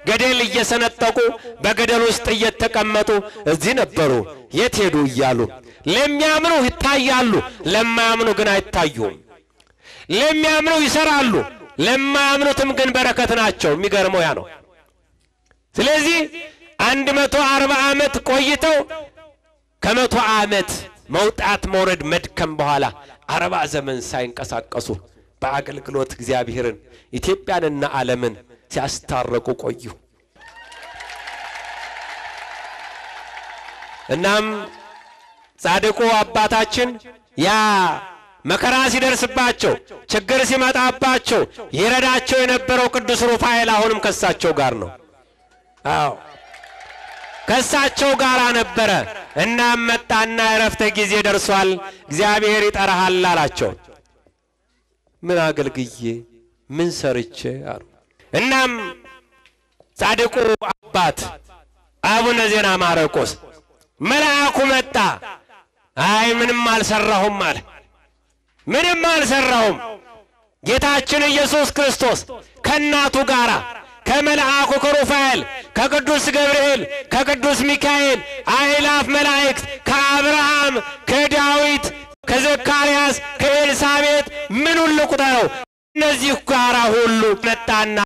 [SPEAKER 3] ገደል እየሰነጠቁ በገደል ውስጥ እየተቀመጡ እዚህ ነበሩ የት ሄዱ እያሉ ለሚያምኑ ይታያሉ፣ ለማያምኑ ግን አይታዩም። ለሚያምኑ ይሰራሉ፣ ለማያምኑትም ግን በረከት ናቸው። የሚገርመው ያ ነው። ስለዚህ አንድ መቶ አርባ ዓመት ቆይተው ከመቶ ዓመት መውጣት መውረድ መድከም በኋላ አርባ ዘመን ሳይንቀሳቀሱ በአገልግሎት እግዚአብሔርን ኢትዮጵያንና ዓለምን ሲያስታረቁ ቆዩ። እናም ጻድቁ አባታችን ያ መከራ ሲደርስባቸው ችግር ሲመጣባቸው ይረዳቸው የነበረው ቅዱስ ሩፋኤል አሁንም ከሳቸው ጋር ነው። አዎ ከሳቸው ጋር ነበረ። እናም መጣና የረፍተ ጊዜ ደርሷል፣ እግዚአብሔር ይጠራሃል አላቸው። ምን አገልግዬ ምን ሰርቼ አሉ። እናም ጻድቁ አባት አቡነ ዜና ማርቆስ መልአኩ መጣ። አይ ምንም አልሰራሁም አለ። ምንም አልሰራሁም። ጌታችን ኢየሱስ ክርስቶስ ከእናቱ ጋር ከመልአኩ ከሩፋኤል ከቅዱስ ገብርኤል ከቅዱስ ሚካኤል አእላፍ መላእክት ከአብርሃም ከዳዊት ከዘካርያስ ከኤልሳቤጥ ምኑን ልቁጠረው? እነዚህ ጋራ ሁሉ መጣና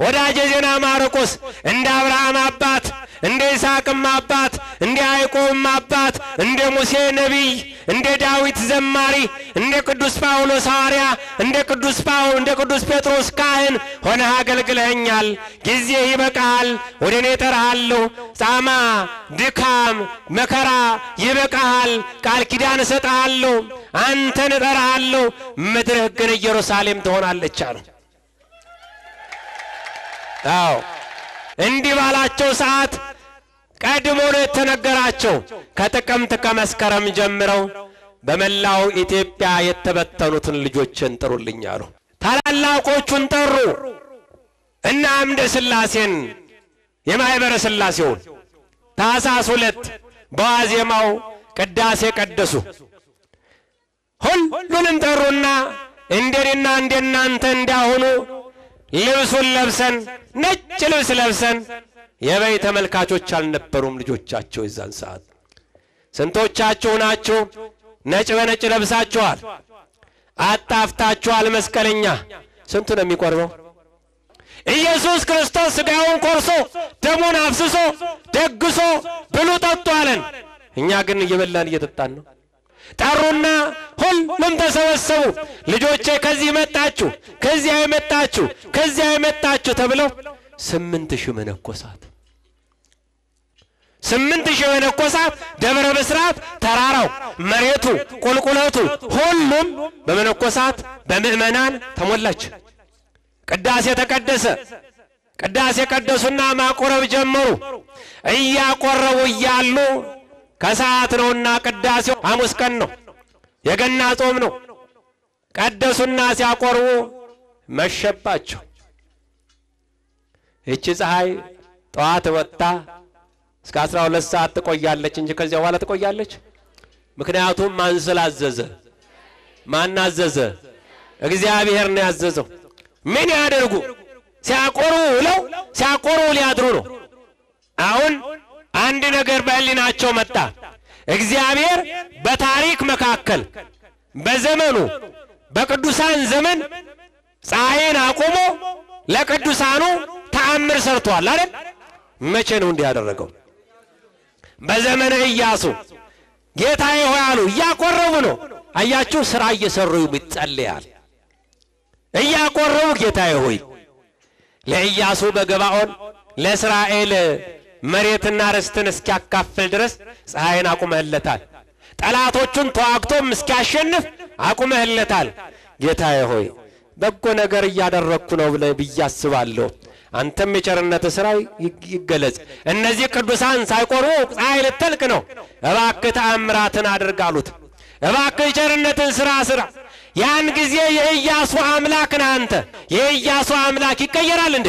[SPEAKER 3] ወዳጄ ዜና ማርቆስ እንደ አብርሃም አባት እንደ ይስሐቅም አባት እንደ ያዕቆብም አባት እንደ ሙሴ ነቢይ እንደ ዳዊት ዘማሪ እንደ ቅዱስ ጳውሎስ ሐዋርያ እንደ ቅዱስ ጳው እንደ ቅዱስ ጴጥሮስ ካህን ሆነህ አገልግለኸኛል። ጊዜ ይበቃሃል፣ ወደ እኔ እጠራሃለሁ። ጻማ፣ ድካም፣ መከራ ይበቃሃል። ቃል ኪዳን እሰጥሃለሁ፣ አንተን እጠራሃለሁ። ምድርህ ግን ኢየሩሳሌም ትሆናለች አለ። አዎ እንዲህ ባላቸው ሰዓት ቀድሞ ነው የተነገራቸው። ከጥቅምት ከመስከረም ጀምረው በመላው ኢትዮጵያ የተበተኑትን ልጆችን ጥሩልኝ አሉ። ታላላቆቹን ጠሩ እና አምደ ሥላሴን የማኅበረ ሥላሴውን ታኅሳስ ሁለት በዋዜማው ቅዳሴ ቀደሱ። ሁሉንም ጠሩና እንደኔና እንደናንተ እንዳሁኑ ልብሱን ለብሰን ነጭ ልብስ ለብሰን የበይ ተመልካቾች አልነበሩም ልጆቻቸው። የዛን ሰዓት ስንቶቻችሁ ናችሁ ነጭ በነጭ ለብሳችኋል? አጣፍታችኋል መስቀለኛ። ስንቱ ነው የሚቆርበው? ኢየሱስ ክርስቶስ ሥጋውን ቆርሶ ደሙን አፍስሶ ደግሶ ብሉ ጠጡ አለን። እኛ ግን እየበላን እየጠጣን ነው። ጠሩና ሁሉም ተሰበሰቡ። ልጆቼ ከዚህ መጣችሁ፣ ከዚያ የመጣችሁ፣ ከዚያ የመጣችሁ ተብለው ስምንት ሺህ መነኮሳት ስምንት ሺህ መነኮሳት ደብረ ብስራት ተራራው፣ መሬቱ፣ ቁልቁለቱ ሁሉም በመነኮሳት በምእመናን ተሞላች። ቅዳሴ ተቀደሰ። ቅዳሴ ቀደሱና ማቆረብ ጀመሩ። እያቆረቡ እያሉ ከሰዓት ነውና ቅዳሴው ሐሙስ ቀን ነው፣ የገና ጾም ነው። ቀደሱና ሲያቆርቡ መሸባቸው። ይቺ ፀሐይ ጠዋት ወጥታ እስከ አስራ ሁለት ሰዓት ትቆያለች እንጂ ከዚያ በኋላ ትቆያለች። ምክንያቱም ማን ስላዘዘ? ማን አዘዘ? እግዚአብሔር ነው ያዘዘው። ምን ያደርጉ? ሲያቆሩ ውለው ሲያቆሩ ሊያድሩ ነው። አሁን አንድ ነገር በሕሊናቸው መጣ። እግዚአብሔር በታሪክ መካከል በዘመኑ በቅዱሳን ዘመን ፀሐይን አቁሞ ለቅዱሳኑ ተአምር ሰርቷል አይደል? መቼ ነው እንዲህ ያደረገው? በዘመነ ኢያሱ ጌታዬ ሆይ አሉ። እያቆረቡ ነው። አያችሁ፣ ስራ እየሰሩ ይጸልያል። እያቆረቡ ጌታዬ ሆይ ለኢያሱ በገባኦን ለእስራኤል መሬትና ርስትን እስኪያካፍል ድረስ ፀሐይን አቁመህለታል። ጠላቶቹን ተዋግቶም እስኪያሸንፍ አቁመህለታል። ጌታዬ ሆይ በጎ ነገር እያደረግኩ ነው ብለህ ብዬ አስባለሁ። አንተም የቸርነት ሥራ ይገለጽ። እነዚህ ቅዱሳን ሳይቆርቡ ፀሐይ ልትጠልቅ ነው። እባክህ ተአምራትን አድርግ አሉት። እባክህ የቸርነትን ሥራ ስራ። ያን ጊዜ የኢያሱ አምላክ ነህ አንተ። የኢያሱ አምላክ ይቀየራል እንዴ?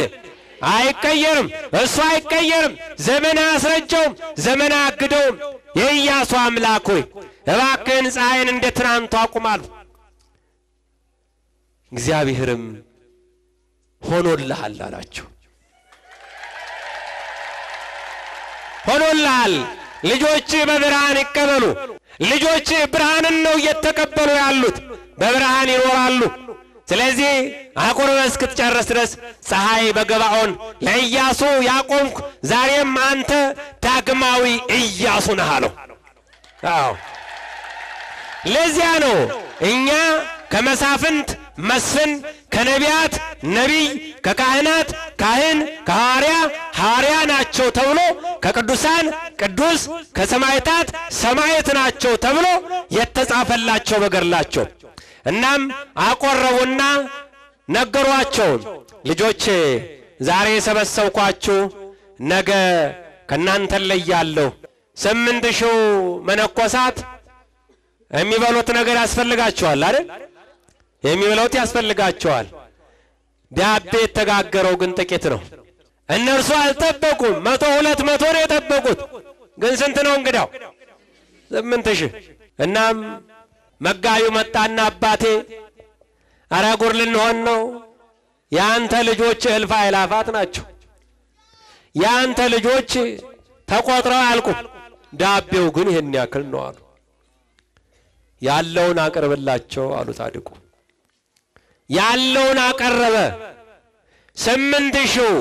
[SPEAKER 3] አይቀየርም። እሱ አይቀየርም። ዘመን አያስረጀውም፣ ዘመን አያግደውም። የኢያሱ አምላክ ሆይ እባክህን ፀሐይን እንደ ትናንቱ አቁም አሉ። እግዚአብሔርም ሆኖልሃል አላቸው። ሆኖልሃል። ልጆች በብርሃን ይቀበሉ። ልጆች ብርሃንን ነው እየተቀበሉ ያሉት፣ በብርሃን ይኖራሉ። ስለዚህ አቁርበህ እስክትጨርስ ድረስ ፀሐይ በገባኦን ለኢያሱ ያቆምኩ ዛሬም አንተ ዳግማዊ ኢያሱ ነህ አለው። አዎ ለዚያ ነው እኛ ከመሳፍንት መስፍን፣ ከነቢያት ነቢይ፣ ከካህናት ካህን፣ ከሐዋርያ ሐዋርያ ናቸው ተብሎ ከቅዱሳን ቅዱስ፣ ከሰማዕታት ሰማዕት ናቸው ተብሎ የተጻፈላቸው በገድላቸው። እናም አቆረቡና ነገሯቸው። ልጆቼ ዛሬ የሰበሰብኳችሁ ነገ ከእናንተ እለያለሁ። ስምንት ሺው መነኮሳት የሚበሉት ነገር ያስፈልጋቸዋል አይደል? የሚበሉት ያስፈልጋቸዋል። ዳቤ የተጋገረው ግን ጥቂት ነው። እነርሱ አልጠበቁም። መቶ ሁለት መቶ ነው የጠበቁት። ግን ስንት ነው እንግዳው? ስምንት ሺህ እናም መጋቢው መጣና አባቴ አረ ጉር ልንሆን ነው። የአንተ ልጆች እልፍ አእላፋት ናቸው። የአንተ ልጆች ተቆጥረው አያልቁም። ዳቤው ግን ይህን ያክል ነው አሉ። ያለውን አቅርብላቸው አሉ ጻድቁ። ያለውን አቀረበ። ስምንት ሺው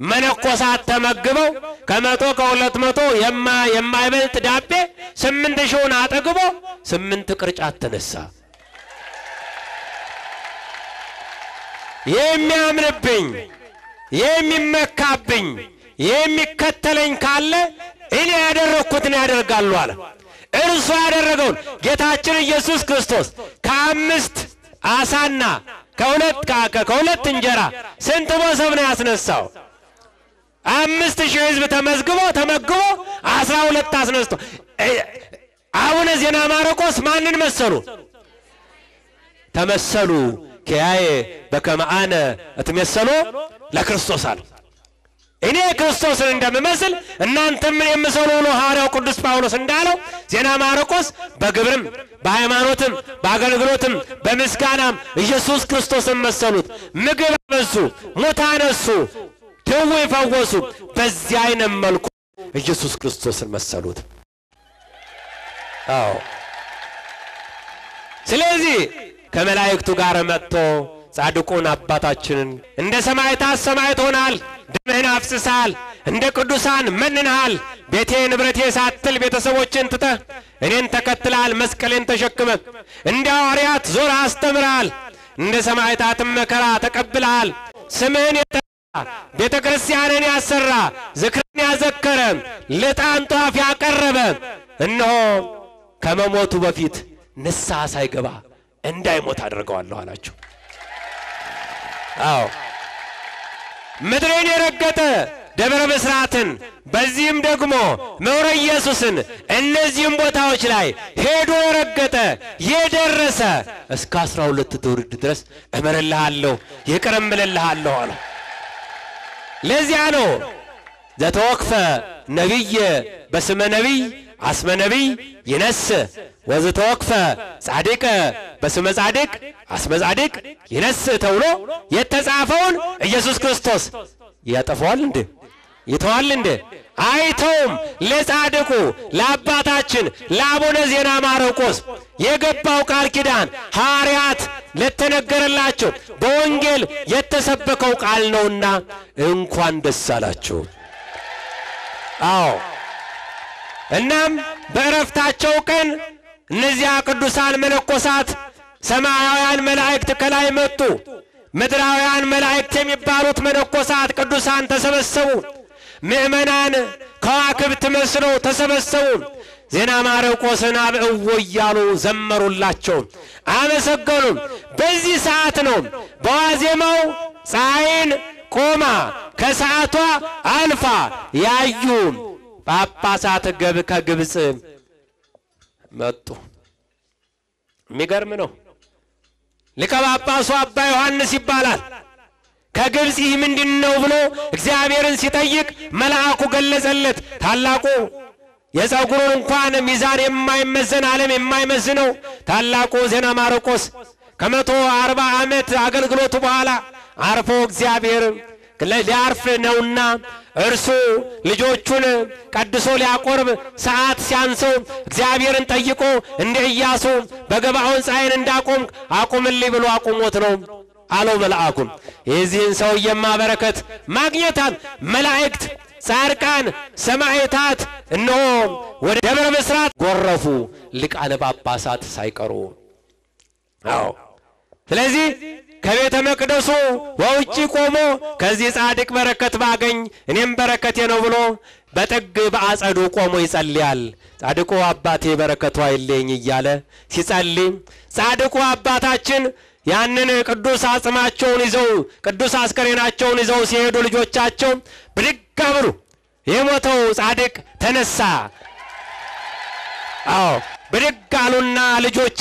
[SPEAKER 3] መነኮሳት ተመግበው ከመቶ ከሁለት መቶ የማይበልጥ ዳቤ ስምንት ሺውን አጠግቦ ስምንት ቅርጫት ተነሳ። የሚያምንብኝ የሚመካብኝ የሚከተለኝ ካለ እኔ ያደረግኩትን ያደርጋሉ አለ። እርሱ ያደረገውን ጌታችን ኢየሱስ ክርስቶስ ከአምስት አሳና ከሁለት ከሁለት እንጀራ ስንት መሶብ ነው ያስነሳው? አምስት ሺህ ሕዝብ ተመዝግቦ ተመግቦ አስራ ሁለት አስነስቶ አቡነ ዜና ማርቆስ ማንን መሰሉ? ተመሰሉ ኪያዬ በከመ አነ እትሜሰሎ ለክርስቶስ አሉ። እኔ ክርስቶስን እንደምመስል እናንተም የምሰሉ ብሎ ሐዋርያው ቅዱስ ጳውሎስ እንዳለው ዜና ማርቆስ በግብርም በሃይማኖትም በአገልግሎትም በምስጋናም ኢየሱስ ክርስቶስን መሰሉት። ምግብ አበዙ፣ ሙት አነሱ፣ ድውይ ፈወሱ። በዚህ አይነት መልኩ ኢየሱስ ክርስቶስን መሰሉት። አዎ ስለዚህ ከመላእክቱ ጋር መጥቶ ጻድቁን አባታችንን እንደ ሰማዕታት ሰማዕት ሆናል፣ ደምህን አፍስሰሃል፣ እንደ ቅዱሳን መንንሃል፣ ቤቴ ንብረቴ ሳትል ቤተሰቦችን ትተህ እኔን ተከትለሃል፣ መስቀሌን ተሸክመ እንደ ሐዋርያት ዞር አስተምረሃል፣ እንደ ሰማዕታትም መከራ ተቀብለሃል። ስምህን ቤተ ክርስቲያንን ያሰራ ዝክርን ያዘከረ ልጣን ጧፍ ያቀረበ እነሆ ከመሞቱ በፊት ንስሐ ሳይገባ እንዳይሞት አድርገዋለሁ አላቸው። አዎ ምድሬን የረገጠ ደብረ ብስራትን በዚህም ደግሞ መውረ ኢየሱስን እነዚህም ቦታዎች ላይ ሄዶ የረገጠ የደረሰ እስከ አስራ ሁለት ትውልድ ድረስ እምርልሃለሁ ይቅርም እልልሃለሁ አለ። ለዚያ ነው ዘተወክፈ ነቢየ በስመ ነቢይ አስመ ነቢይ ይነስ ወዘተወክፈ ጻድቀ በስመ ጻድቅ አስመ ጻድቅ ይነስ ተብሎ የተጻፈውን ኢየሱስ ክርስቶስ ያጠፈዋል እንዴ? ይተዋል እንዴ? አይተውም። ለጻድቁ ለአባታችን ለአቡነ ዜና ማርቆስ የገባው ቃል ኪዳን ሐዋርያት ለተነገረላቸው በወንጌል የተሰበከው ቃል ነውና እንኳን ደስ አላችሁ። አዎ እናም በእረፍታቸው ቀን እነዚያ ቅዱሳን መነኮሳት ሰማያውያን መላእክት ከላይ መጡ። ምድራውያን መላእክት የሚባሉት መነኮሳት ቅዱሳን ተሰበሰቡ። ምእመናን ከዋክብት መስለው ተሰበሰቡ። ዜና ማርቆስን አብዕዎ እያሉ ዘመሩላቸው፣ አመሰገኑ። በዚህ ሰዓት ነው በዋዜማው ፀሐይን ቆማ ከሰዓቷ አልፋ ያዩ ጳጳሳት ገብ ከግብፅ መጡ። የሚገርም ነው። ሊቀ ጳጳሱ አባ ዮሐንስ ይባላል። ከግብፅ ይህ ምንድን ነው ብሎ እግዚአብሔርን ሲጠይቅ መልአኩ ገለጸለት። ታላቁ የፀጉሩን እንኳን ሚዛን የማይመዘን ዓለም የማይመዝነው ታላቁ ዜና ማርቆስ ከመቶ አርባ ዓመት አገልግሎቱ በኋላ አርፎ እግዚአብሔር ሊያርፍ ነውና እርሱ ልጆቹን ቀድሶ ሊያቆርብ ሰዓት ሲያንሰው እግዚአብሔርን ጠይቆ እንደ ኢያሱ በገባዖን ፀሐይን እንዳቆም አቁምልኝ ብሎ አቁሞት ነው አለው መልአኩም። የዚህን ሰውዬማ በረከት ማግኘታል መላእክት፣ ጻድቃን፣ ሰማዕታት እነሆ ወደ ደብረ ብስራት ጎረፉ፣ ሊቃነ ጳጳሳት ሳይቀሩ። አዎ ስለዚህ ከቤተ መቅደሱ በውጭ ቆሞ ከዚህ ጻድቅ በረከት ባገኝ እኔም በረከቴ ነው ብሎ በጥግ በአጸዱ ቆሞ ይጸልያል። ጻድቁ አባቴ በረከቱ አይለኝ እያለ ሲጸልይ ጻድቁ አባታችን ያንን ቅዱስ አጽማቸውን ይዘው ቅዱስ አስከሬናቸውን ይዘው ሲሄዱ ልጆቻቸው ብድግ አሉ። የሞተው ጻድቅ ተነሳ። አዎ ብድግ አሉና ልጆቼ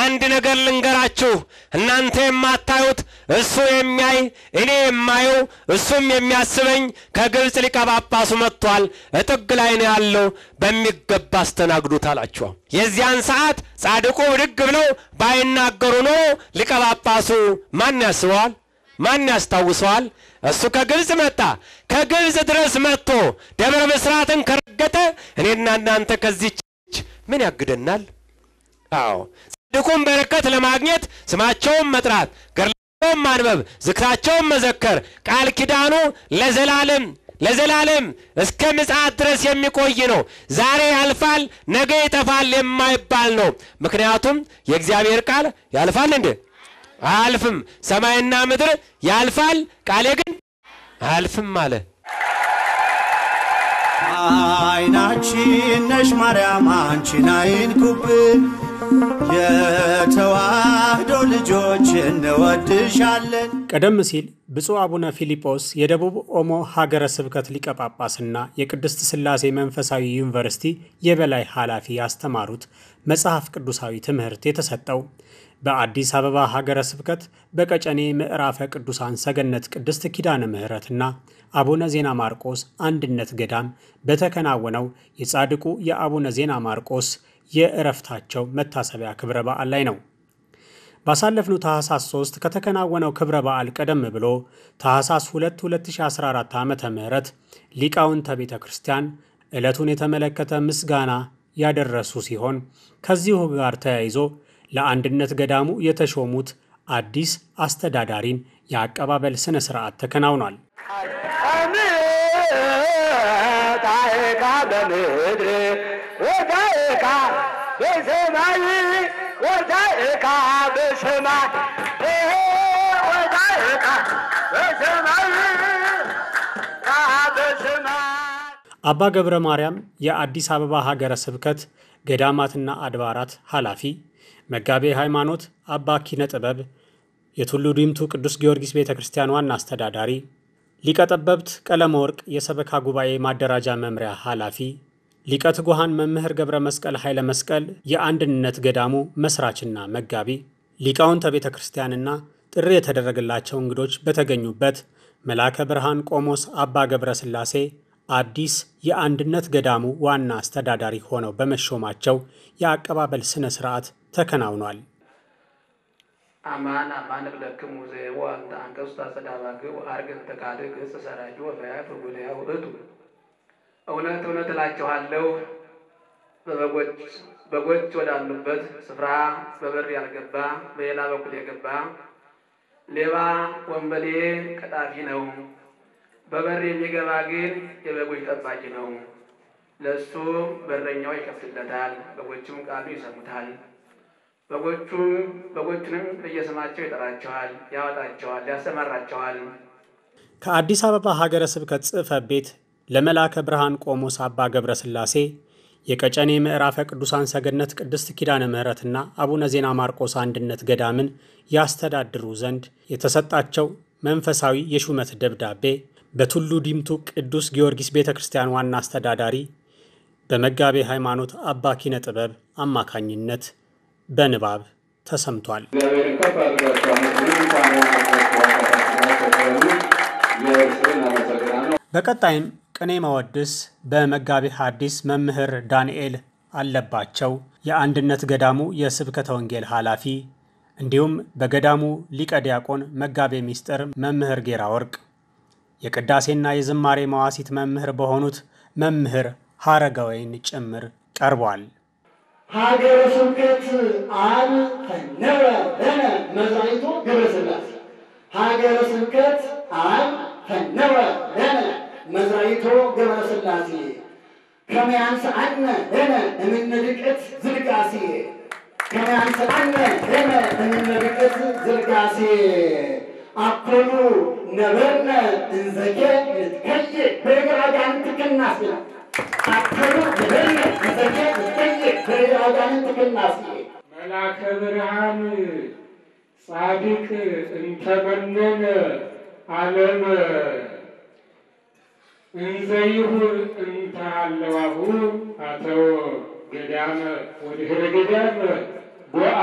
[SPEAKER 3] አንድ ነገር ልንገራችሁ፣ እናንተ የማታዩት እሱ የሚያይ እኔ የማየው እሱም የሚያስበኝ ከግብፅ ሊቀ ጳጳሱ መጥቷል፣ እጥግ ላይ ነው ያለው፣ በሚገባ አስተናግዱት አላቸው። የዚያን ሰዓት ጻድቁ ብድግ ብለው ባይናገሩ ኖሮ ሊቀ ጳጳሱ ማን ያስበዋል? ማን ያስታውሰዋል? እሱ ከግብፅ መጣ። ከግብፅ ድረስ መጥቶ ደብረ ብስራትን ከረገጠ እኔና እናንተ ከዚች ምን ያግደናል? አዎ ጻድቁን በረከት ለማግኘት ስማቸውን መጥራት፣ ገድላቸውን ማንበብ፣ ዝክራቸውን መዘከር፣ ቃል ኪዳኑ ለዘላለም ለዘላለም እስከ ምጽአት ድረስ የሚቆይ ነው። ዛሬ ያልፋል፣ ነገ ይጠፋል የማይባል ነው። ምክንያቱም የእግዚአብሔር ቃል ያልፋል እንዴ? አያልፍም። ሰማይና ምድር ያልፋል፣ ቃሌ ግን አያልፍም አለ።
[SPEAKER 4] አይናችን ነሽ ማርያም አንቺን አይንኩብን፣ የተዋህዶ ልጆች እንወድሻለን።
[SPEAKER 5] ቀደም ሲል ብፁዕ አቡነ ፊልጶስ የደቡብ ኦሞ ሀገረ ስብከት ሊቀ ጳጳስና የቅድስት ሥላሴ መንፈሳዊ ዩኒቨርሲቲ የበላይ ኃላፊ ያስተማሩት መጽሐፍ ቅዱሳዊ ትምህርት የተሰጠው በአዲስ አበባ ሀገረ ስብከት በቀጨኔ ምዕራፈ ቅዱሳን ሰገነት ቅድስት ኪዳነ ምሕረትና አቡነ ዜና ማርቆስ አንድነት ገዳም በተከናወነው የጻድቁ የአቡነ ዜና ማርቆስ የእረፍታቸው መታሰቢያ ክብረ በዓል ላይ ነው። ባሳለፍነው ታህሳስ 3 ከተከናወነው ክብረ በዓል ቀደም ብሎ ታህሳስ 2 2014 ዓ ም ሊቃውንተ ቤተ ክርስቲያን ዕለቱን የተመለከተ ምስጋና ያደረሱ ሲሆን ከዚሁ ጋር ተያይዞ ለአንድነት ገዳሙ የተሾሙት አዲስ አስተዳዳሪን የአቀባበል ሥነ ሥርዓት ተከናውኗል። አባ ገብረ ማርያም የአዲስ አበባ ሀገረ ስብከት ገዳማትና አድባራት ኃላፊ፣ መጋቤ ሃይማኖት አባ ኪነ ጥበብ የቱሉ ዲምቱ ቅዱስ ጊዮርጊስ ቤተ ክርስቲያን ዋና አስተዳዳሪ፣ ሊቀ ጠበብት ቀለመ ወርቅ የሰበካ ጉባኤ ማደራጃ መምሪያ ኃላፊ፣ ሊቀ ትጉሃን መምህር ገብረ መስቀል ኃይለ መስቀል የአንድነት ገዳሙ መስራችና መጋቢ፣ ሊቃውንተ ቤተ ክርስቲያንና ጥሪ የተደረገላቸው እንግዶች በተገኙበት መልአከ ብርሃን ቆሞስ አባ ገብረ ሥላሴ አዲስ የአንድነት ገዳሙ ዋና አስተዳዳሪ ሆነው በመሾማቸው የአቀባበል ሥነ ሥርዓት ተከናውኗል።
[SPEAKER 6] አማን አማን እብለክሙ ዘየቦ አንተ አንቀጹ ታጸዳባግዕ ወአርገን ተካልእ ገጽ ሰራጅ ወፈያፍ ወጉልያ ውእቱ። እውነት እውነት እላችኋለሁ በበጎች በጎች ወዳሉበት ስፍራ በበር ያልገባ በሌላ በኩል የገባ ሌባ፣ ወንበዴ፣ ቀጣፊ ነው። በበር የሚገባ ግን የበጎች ጠባቂ ነው። ለእሱ በረኛው ይከፍትለታል፣ በጎቹም ቃሉ ይሰሙታል። በጎቹም በጎቹንም በየስማቸው ይጠራቸዋል፣ ያወጣቸዋል፣ ያሰማራቸዋል።
[SPEAKER 5] ከአዲስ አበባ ሀገረ ስብከት ጽሕፈት ቤት ለመላከ ብርሃን ቆሞስ አባ ገብረ ሥላሴ የቀጨኔ ምዕራፈ ቅዱሳን ሰገነት ቅድስት ኪዳነ ምሕረትና አቡነ ዜና ማርቆስ አንድነት ገዳምን ያስተዳድሩ ዘንድ የተሰጣቸው መንፈሳዊ የሹመት ደብዳቤ በቱሉ ዲምቱ ቅዱስ ጊዮርጊስ ቤተ ክርስቲያን ዋና አስተዳዳሪ በመጋቤ ሃይማኖት አባ ኪነ ጥበብ አማካኝነት በንባብ ተሰምቷል። በቀጣይም ቅኔ መወድስ በመጋቤ ሐዲስ መምህር ዳንኤል አለባቸው የአንድነት ገዳሙ የስብከተ ወንጌል ኃላፊ እንዲሁም በገዳሙ ሊቀ ዲያቆን መጋቤ ምስጢር መምህር ጌራ ወርቅ የቅዳሴና የዝማሬ መዋሲት መምህር በሆኑት መምህር ሐረገወይን ጭምር ቀርቧል።
[SPEAKER 7] ሀገረ ስብከት አብ ፈነወ ለነ መዝራይቶ ገብረ ሥላሴ ሀገረ ስብከት አብ ፈነወ ለነ መዝራይቶ ገብረ ሥላሴ ከመያንስአነ ለነ እምነ ድቀት ዝልጋሴ ከመያንስአነ ለነ እምነ ድቀት ዝልጋሴ አኮኑ ነበርነ እንዘኬ ንትከይ በእግር አጋንንት ነበርነ እንዘኬ ንትከይ በእግር አጋንንት ክናስ
[SPEAKER 8] መልአከ ብርሃን ጻድቅ እንተመነነ ዓለመ እንዘይሁር እንተሃለዋሁ አተወ ገዳመ ወድኅረ ገዳመ ቦአ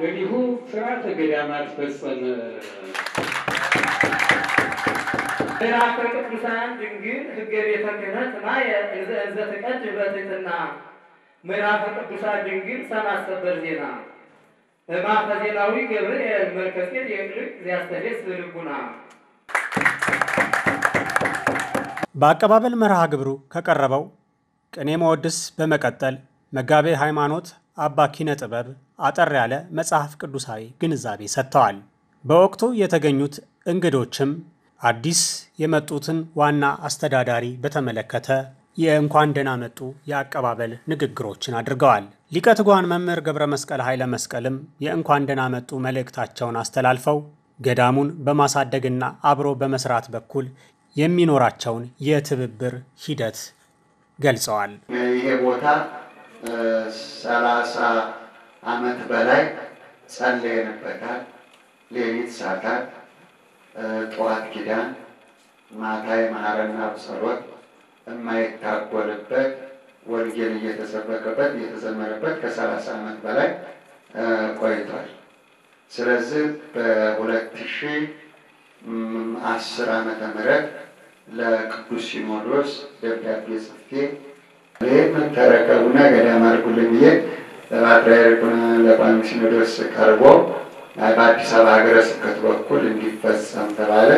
[SPEAKER 8] ለሊሁ ስርዓተ ገዳማት ፈጸመ።
[SPEAKER 6] ምዕራፈ ቅዱሳን ድንግል ሕገ ቤተ ክህነት ማየ እንዘ እንዘ ትቀድ በትሕትና ምዕራፈ ቅዱሳን ድንግል ሰማዕ ዜና። እማፈ ዜናዊ ገብርኤል መልከጼዴቅ የቅልቅ ዚያስተፌስ ልቡና።
[SPEAKER 5] በአቀባበል መርሃ ግብሩ ከቀረበው ቅኔ መወድስ በመቀጠል መጋቤ ሃይማኖት አባ ኪነ ጥበብ አጠር ያለ መጽሐፍ ቅዱሳዊ ግንዛቤ ሰጥተዋል። በወቅቱ የተገኙት እንግዶችም አዲስ የመጡትን ዋና አስተዳዳሪ በተመለከተ የእንኳን ደህና መጡ የአቀባበል ንግግሮችን አድርገዋል። ሊቀ ትጉሃን መምህር ገብረ መስቀል ኃይለ መስቀልም የእንኳን ደህና መጡ መልእክታቸውን አስተላልፈው ገዳሙን በማሳደግና አብሮ በመስራት በኩል የሚኖራቸውን የትብብር ሂደት ገልጸዋል።
[SPEAKER 9] ይሄ ቦታ ሰላሳ ዓመት በላይ ጸለየንበታል። ሌሊት ሰዓታት፣ ጠዋት ኪዳን፣ ማታ የመሐረና ጸሎት የማይታጎልበት ወንጌል እየተሰበከበት እየተዘመረበት ከሰላሳ ዓመት በላይ ቆይቷል። ስለዚህ በሁለት ሺህ አስር ዓመተ ምህረት ለቅዱስ ሲኖዶስ ደብዳቤ ጽፌ ይህን ተረከቡና ገዳም አድርጉልኝ ብዬ ለፓትርያርኩን ለቋሚ ሲኖዶስ ቀርቦ በአዲስ አበባ ሀገረ ስብከት በኩል እንዲፈጸም ተባለ።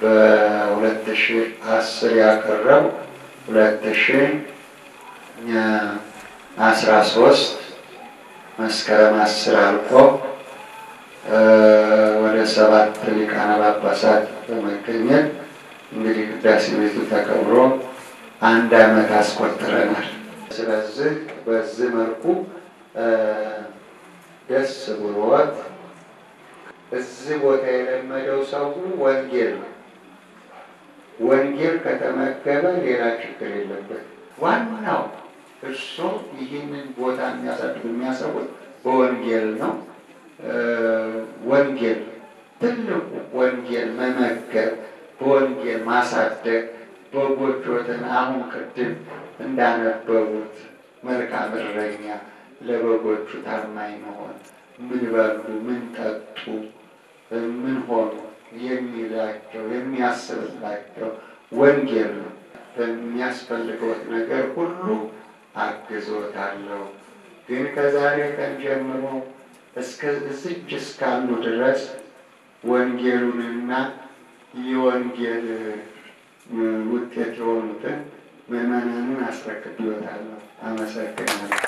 [SPEAKER 9] በሁለት ሺ አስር ያቀረብ ሁለት ሺ መስከረም አስር አልቆ ወደ ሰባት ሊቃነ ጳጳሳት በመገኘት እንግዲህ ቅዳሴ ቤቱ ተከብሮ አንድ ዓመት አስቆጥረናል። ስለዚህ በዚህ መልኩ ደስ ብሎት እዚህ ቦታ የለመደው ሰው ወንጌል ነው። ወንጌል ከተመገበ ሌላ ችግር የለበት። ዋናው እርሶ ይህንን ቦታ የሚያሳድግ የሚያሰቡት በወንጌል ነው። ወንጌል ትልቁ ወንጌል መመገብ፣ በወንጌል ማሳደግ፣ በጎጆትን አሁን ቅድም እንዳነበቡት መልካም እረኛ ለበጎቹ ታማኝ መሆን፣ ምን በሉ፣ ምን ጠጡ፣ ምን ሆኑ የሚላቸው የሚያስብላቸው ወንጌል ነው። በሚያስፈልገውት ነገር ሁሉ አግዞታለሁ። ግን ከዛሬ ቀን ጀምሮ እስከ እዚች እስካሉ ድረስ ወንጌሉንና የወንጌል ውጤት የሆኑትን ምዕመናንን አስረክብዎታለሁ። አመሰግናለሁ።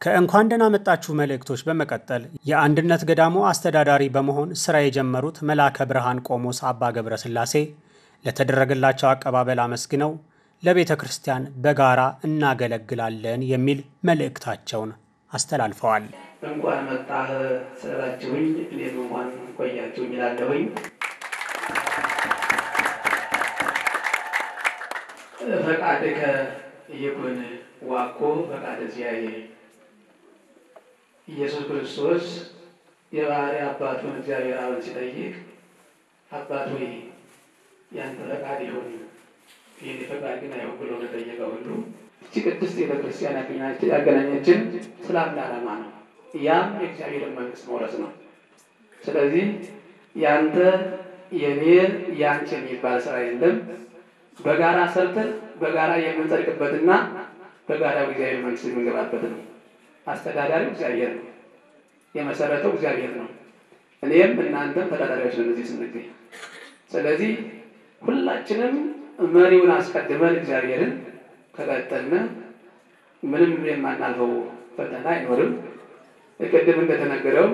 [SPEAKER 5] ከእንኳን ደህና መጣችሁ መልእክቶች በመቀጠል የአንድነት ገዳሙ አስተዳዳሪ በመሆን ስራ የጀመሩት መልአከ ብርሃን ቆሞስ አባ ገብረ ሥላሴ ለተደረገላቸው አቀባበል አመስግነው ለቤተ ክርስቲያን በጋራ እናገለግላለን የሚል መልእክታቸውን አስተላልፈዋል።
[SPEAKER 6] እንኳን መጣህ ስላላችሁኝ እኔም እንኳን ቆያችሁኝ እላለሁኝ። ፈቃድከ ይኩን ዋኮ ፈቃደ እግዚአብሔር። ኢየሱስ ክርስቶስ የባህሪ አባቱን እግዚአብሔር አብን ሲጠይቅ አባት ሆይ ያንተ ፈቃድ ይሁን የኔ ፈቃድ ግን አይሁን ብሎ ለጠየቀው ሁሉ እቺ ቅድስት ቤተክርስቲያን ያገናኘችን ስለ አንድ ዓላማ ነው። ያም የእግዚአብሔርን መንግስት መውረስ ነው። ስለዚህ ያንተ የኔ ያንቺ የሚባል ስራ የለም። በጋራ ሰርተን በጋራ የምንጸድቅበትና በጋራ እግዚአብሔር መንግስት የምንገባበት ነው። አስተዳዳሪው እግዚአብሔር ነው። የመሰረተው እግዚአብሔር ነው። እኔም እናንተም ተዳዳሪዎች ነን እዚህ ስንገኝ። ስለዚህ ሁላችንም መሪውን አስቀድመን እግዚአብሔርን ከቀጠልን ምንም የማናልፈው ፈተና አይኖርም። ቅድም እንደተነገረው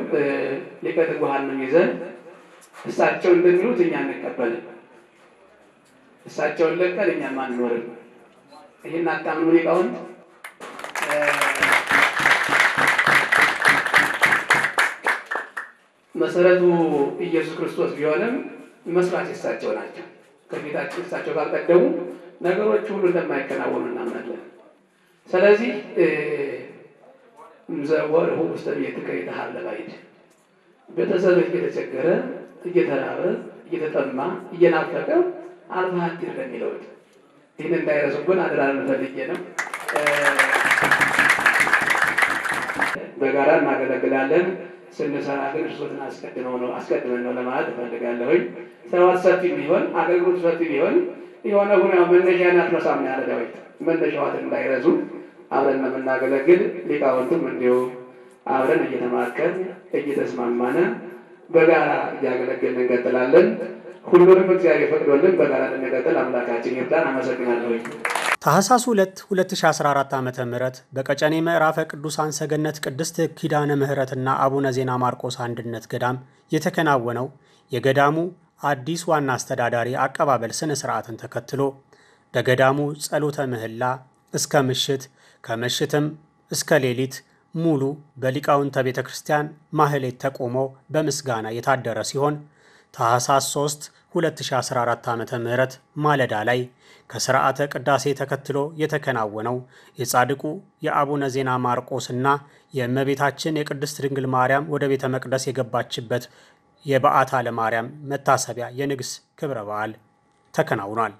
[SPEAKER 6] ሊቀ ትጉሃንን ይዘን እሳቸው እንደሚሉት እኛ እንቀበልን፣ እሳቸውን ለቀን እኛም አንኖርም። ይህን አታምኑ ሊቃውንት። መሰረቱ ኢየሱስ ክርስቶስ ቢሆንም መስራች እሳቸው ናቸው። ከፊታችን እሳቸው ካልቀደሙ ነገሮች ሁሉ እንደማይከናወኑ እናምናለን። ስለዚህ ዘወርሁ ውስተ ቤትከ ይትሃለ ባይድ ቤተሰብህ እየተቸገረ እየተራበ እየተጠማ እየናፈቀ አልፈህ አትሂድ ይህን እንዳይረሱብን አደራ ልንፈልጌ ነው። በጋራ እናገለግላለን። ስንሰራ ግን እርሶትን አስቀድመው ነው አስቀድመን ነው ለማለት እፈልጋለሁኝ። ሰባት ሰፊ ቢሆን አገልግሎት ሰፊ ቢሆን የሆነ ሁን መነሻን አትረሳም ነው ያለ እንዳይረሱ አብረን ነው የምናገለግል። እንዲሁ አብረን እየተማከን እየተስማማነ በጋራ እያገለገልን እንቀጥላለን። ሁሉንም እግዚአብሔር ፈቅዶልን በጋራ እንቀጥል። አምላካችን ይርዳን። አመሰግናለሁኝ።
[SPEAKER 5] ታህሳስ 2 2014 ዓ ም በቀጨኔ ምዕራፈ ቅዱሳን ሰገነት ቅድስት ኪዳነ ምሕረትና አቡነ ዜና ማርቆስ አንድነት ገዳም የተከናወነው የገዳሙ አዲስ ዋና አስተዳዳሪ አቀባበል ስነ ስርዓትን ተከትሎ በገዳሙ ጸሎተ ምህላ እስከ ምሽት ከምሽትም እስከ ሌሊት ሙሉ በሊቃውንተ ቤተ ክርስቲያን ማህሌት ተቆሞ በምስጋና የታደረ ሲሆን ታህሳስ 3 2014 ዓ ም ማለዳ ላይ ከሥርዓተ ቅዳሴ ተከትሎ የተከናወነው የጻድቁ የአቡነ ዜና ማርቆስና የእመቤታችን የቅድስት ድንግል ማርያም ወደ ቤተ መቅደስ የገባችበት የበዓታ ለማርያም መታሰቢያ የንግስ ክብረ በዓል ተከናውኗል።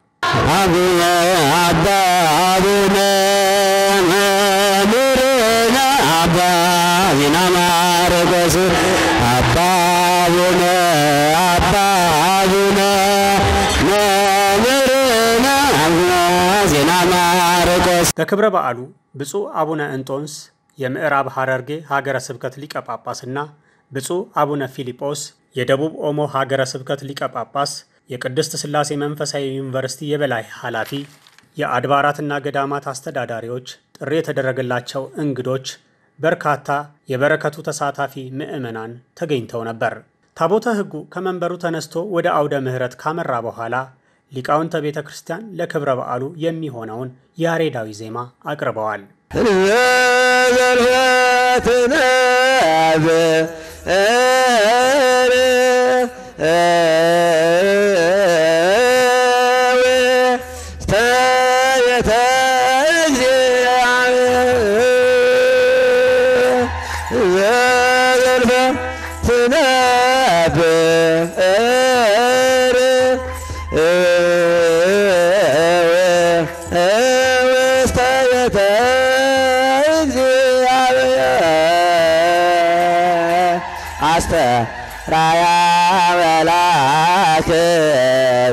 [SPEAKER 10] አባ ዜና ማርቆስ አባ
[SPEAKER 5] በክብረ በዓሉ ብፁዕ አቡነ እንጦንስ የምዕራብ ሐረርጌ ሀገረ ስብከት ሊቀ ጳጳስና ብፁዕ አቡነ ፊልጶስ የደቡብ ኦሞ ሀገረ ስብከት ሊቀ ጳጳስ የቅድስት ሥላሴ መንፈሳዊ ዩኒቨርሲቲ የበላይ ኃላፊ፣ የአድባራትና ገዳማት አስተዳዳሪዎች፣ ጥሪ የተደረገላቸው እንግዶች፣ በርካታ የበረከቱ ተሳታፊ ምዕመናን ተገኝተው ነበር። ታቦተ ሕጉ ከመንበሩ ተነስቶ ወደ አውደ ምሕረት ካመራ በኋላ ሊቃውንተ ቤተ ክርስቲያን ለክብረ በዓሉ የሚሆነውን ያሬዳዊ ዜማ አቅርበዋል።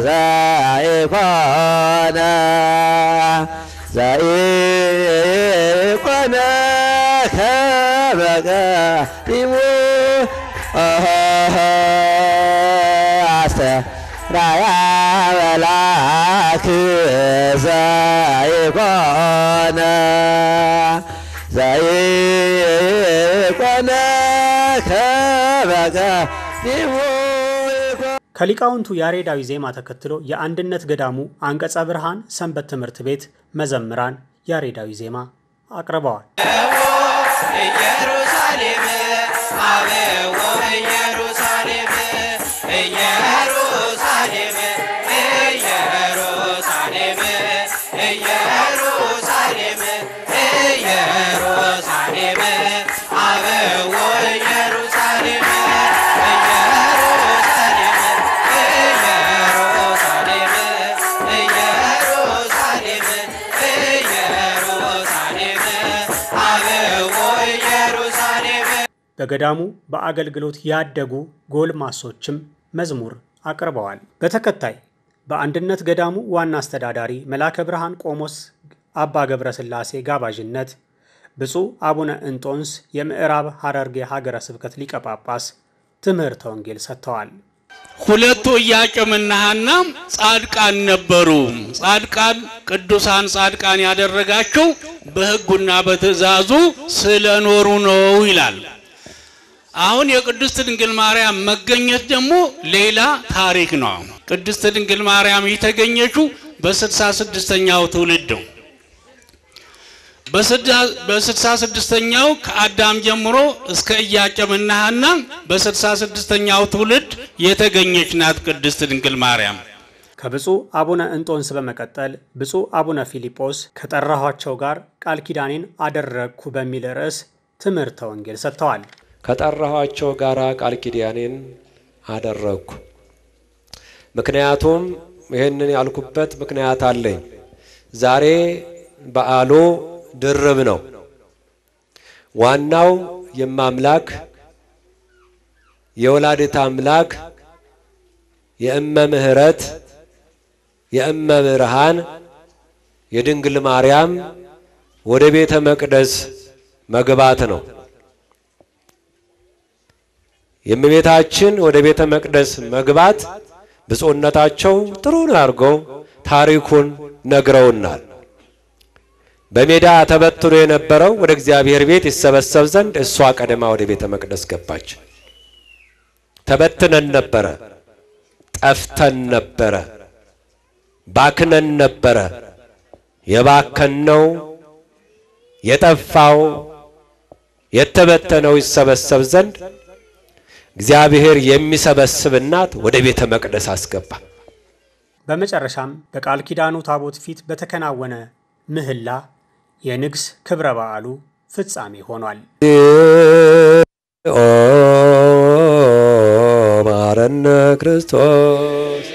[SPEAKER 10] ዘኢኮነ ዘኢኮነ ከበቀሪሙ አስተራያ ራያ በላክ ዘይኮነ ዘይኮነ ከበቀ
[SPEAKER 5] ከሊቃውንቱ ያሬዳዊ ዜማ ተከትሎ የአንድነት ገዳሙ አንቀጸ ብርሃን ሰንበት ትምህርት ቤት መዘምራን ያሬዳዊ ዜማ አቅርበዋል።
[SPEAKER 11] ኢየሩሳሌም
[SPEAKER 5] በገዳሙ በአገልግሎት ያደጉ ጎልማሶችም መዝሙር አቅርበዋል። በተከታይ በአንድነት ገዳሙ ዋና አስተዳዳሪ መላከ ብርሃን ቆሞስ አባ ገብረ ሥላሴ ጋባዥነት ብፁዕ አቡነ እንጦንስ የምዕራብ ሐረርጌ ሀገረ ስብከት ሊቀ ጳጳስ ትምህርተ ወንጌል ሰጥተዋል።
[SPEAKER 2] ሁለቱ ኢያቄምና ሐና ጻድቃን ነበሩ። ጻድቃን ቅዱሳን ጻድቃን ያደረጋቸው በሕጉና በትእዛዙ ስለኖሩ ነው ይላል። አሁን የቅድስት ድንግል ማርያም መገኘት ደግሞ ሌላ ታሪክ ነው። ቅድስት ድንግል ማርያም የተገኘችው በስድሳ ስድስተኛው ትውልድ ነው። በስድሳ ስድስተኛው ከአዳም ጀምሮ እስከ ኢያቄምና ሐና በስድሳ ስድስተኛው ትውልድ የተገኘች ናት ቅድስት ድንግል ማርያም።
[SPEAKER 5] ከብፁዕ አቡነ እንጦንስ በመቀጠል ብፁዕ አቡነ ፊልጶስ ከጠራኋቸው ጋር ቃል ኪዳኔን አደረግኩ በሚል ርዕስ ትምህርተ ወንጌል ሰጥተዋል።
[SPEAKER 12] ከጠራኋቸው ጋር ቃል ኪዳኔን አደረግኩ። ምክንያቱም ይህንን ያልኩበት ምክንያት አለኝ። ዛሬ በዓሉ ድርብ ነው። ዋናው የማምላክ የወላዲት አምላክ የእመ ምሕረት የእመ ብርሃን የድንግል ማርያም ወደ ቤተ መቅደስ መግባት ነው። የእመቤታችን ወደ ቤተ መቅደስ መግባት ብፁዕነታቸው ጥሩን አድርገው ታሪኩን ነግረውናል። በሜዳ ተበትኖ የነበረው ወደ እግዚአብሔር ቤት ይሰበሰብ ዘንድ እሷ ቀደማ ወደ ቤተ መቅደስ ገባች። ተበትነን ነበረ፣ ጠፍተን ነበረ፣ ባክነን ነበረ። የባከነው የጠፋው የተበተነው ይሰበሰብ ዘንድ እግዚአብሔር የሚሰበስብ እናት ወደ ቤተ መቅደስ አስገባ።
[SPEAKER 5] በመጨረሻም በቃል ኪዳኑ ታቦት ፊት በተከናወነ ምህላ የንግስ ክብረ በዓሉ ፍጻሜ ሆኗል።
[SPEAKER 12] ማረነ ክርስቶስ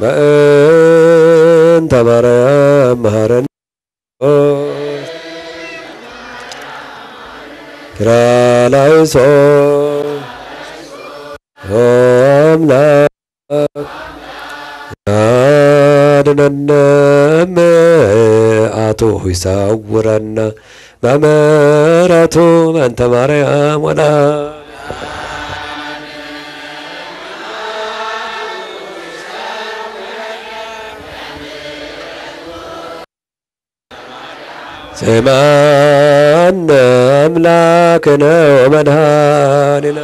[SPEAKER 12] በእንተ ኪርያላይሶን አምላክ ያድነነ መዓቱ ይሰውረነ በምሕረቱ በእንተ ማርያም ወላ ስማነ አምላክነ ወመድኃኒነ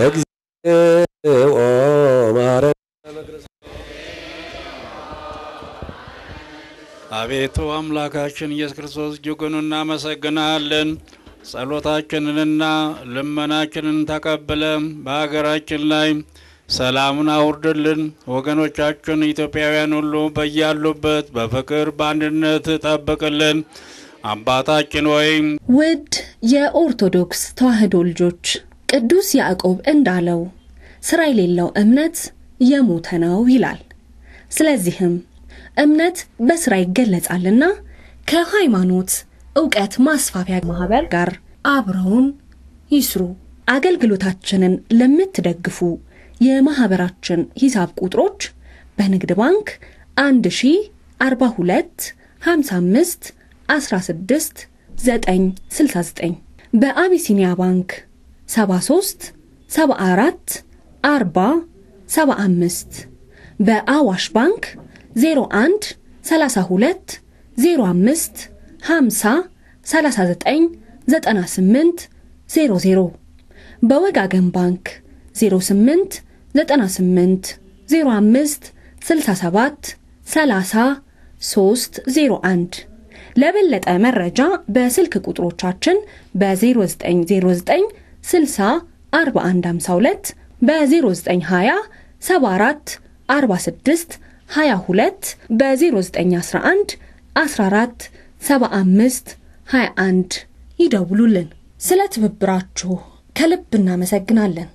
[SPEAKER 12] እግዚኦ ማረነ
[SPEAKER 2] አቤቱ አምላካችን ኢየሱስ ክርስቶስ እጅጉን እናመሰግናለን። ጸሎታችንንና ልመናችንን ተቀብለ በሀገራችን ላይ ሰላሙን አውርድልን። ወገኖቻችን ኢትዮጵያውያን ሁሉ በያሉበት በፍቅር በአንድነት ጠብቅልን። አባታችን ሆይ
[SPEAKER 1] ውድ የኦርቶዶክስ ተዋሕዶ ልጆች ቅዱስ ያዕቆብ እንዳለው ስራ የሌለው እምነት የሞተ ነው ይላል። ስለዚህም እምነት በስራ ይገለጻልና ከሃይማኖት እውቀት ማስፋፊያ ማህበር ጋር አብረውን ይስሩ። አገልግሎታችንን ለምትደግፉ የማህበራችን ሂሳብ ቁጥሮች በንግድ ባንክ 1 ሺ 42 55 16 969 በአቢሲኒያ ባንክ 73 74 40 75 በአዋሽ ባንክ 01 32 05 50 39 98 00 በወጋገን ባንክ 08 98 05 67 30 301 ለበለጠ መረጃ በስልክ ቁጥሮቻችን በ0909 60 4152 በ0920 74 46 22 በ0911 14 75 21 ይደውሉልን። ስለ ትብብራችሁ ከልብ እናመሰግናለን።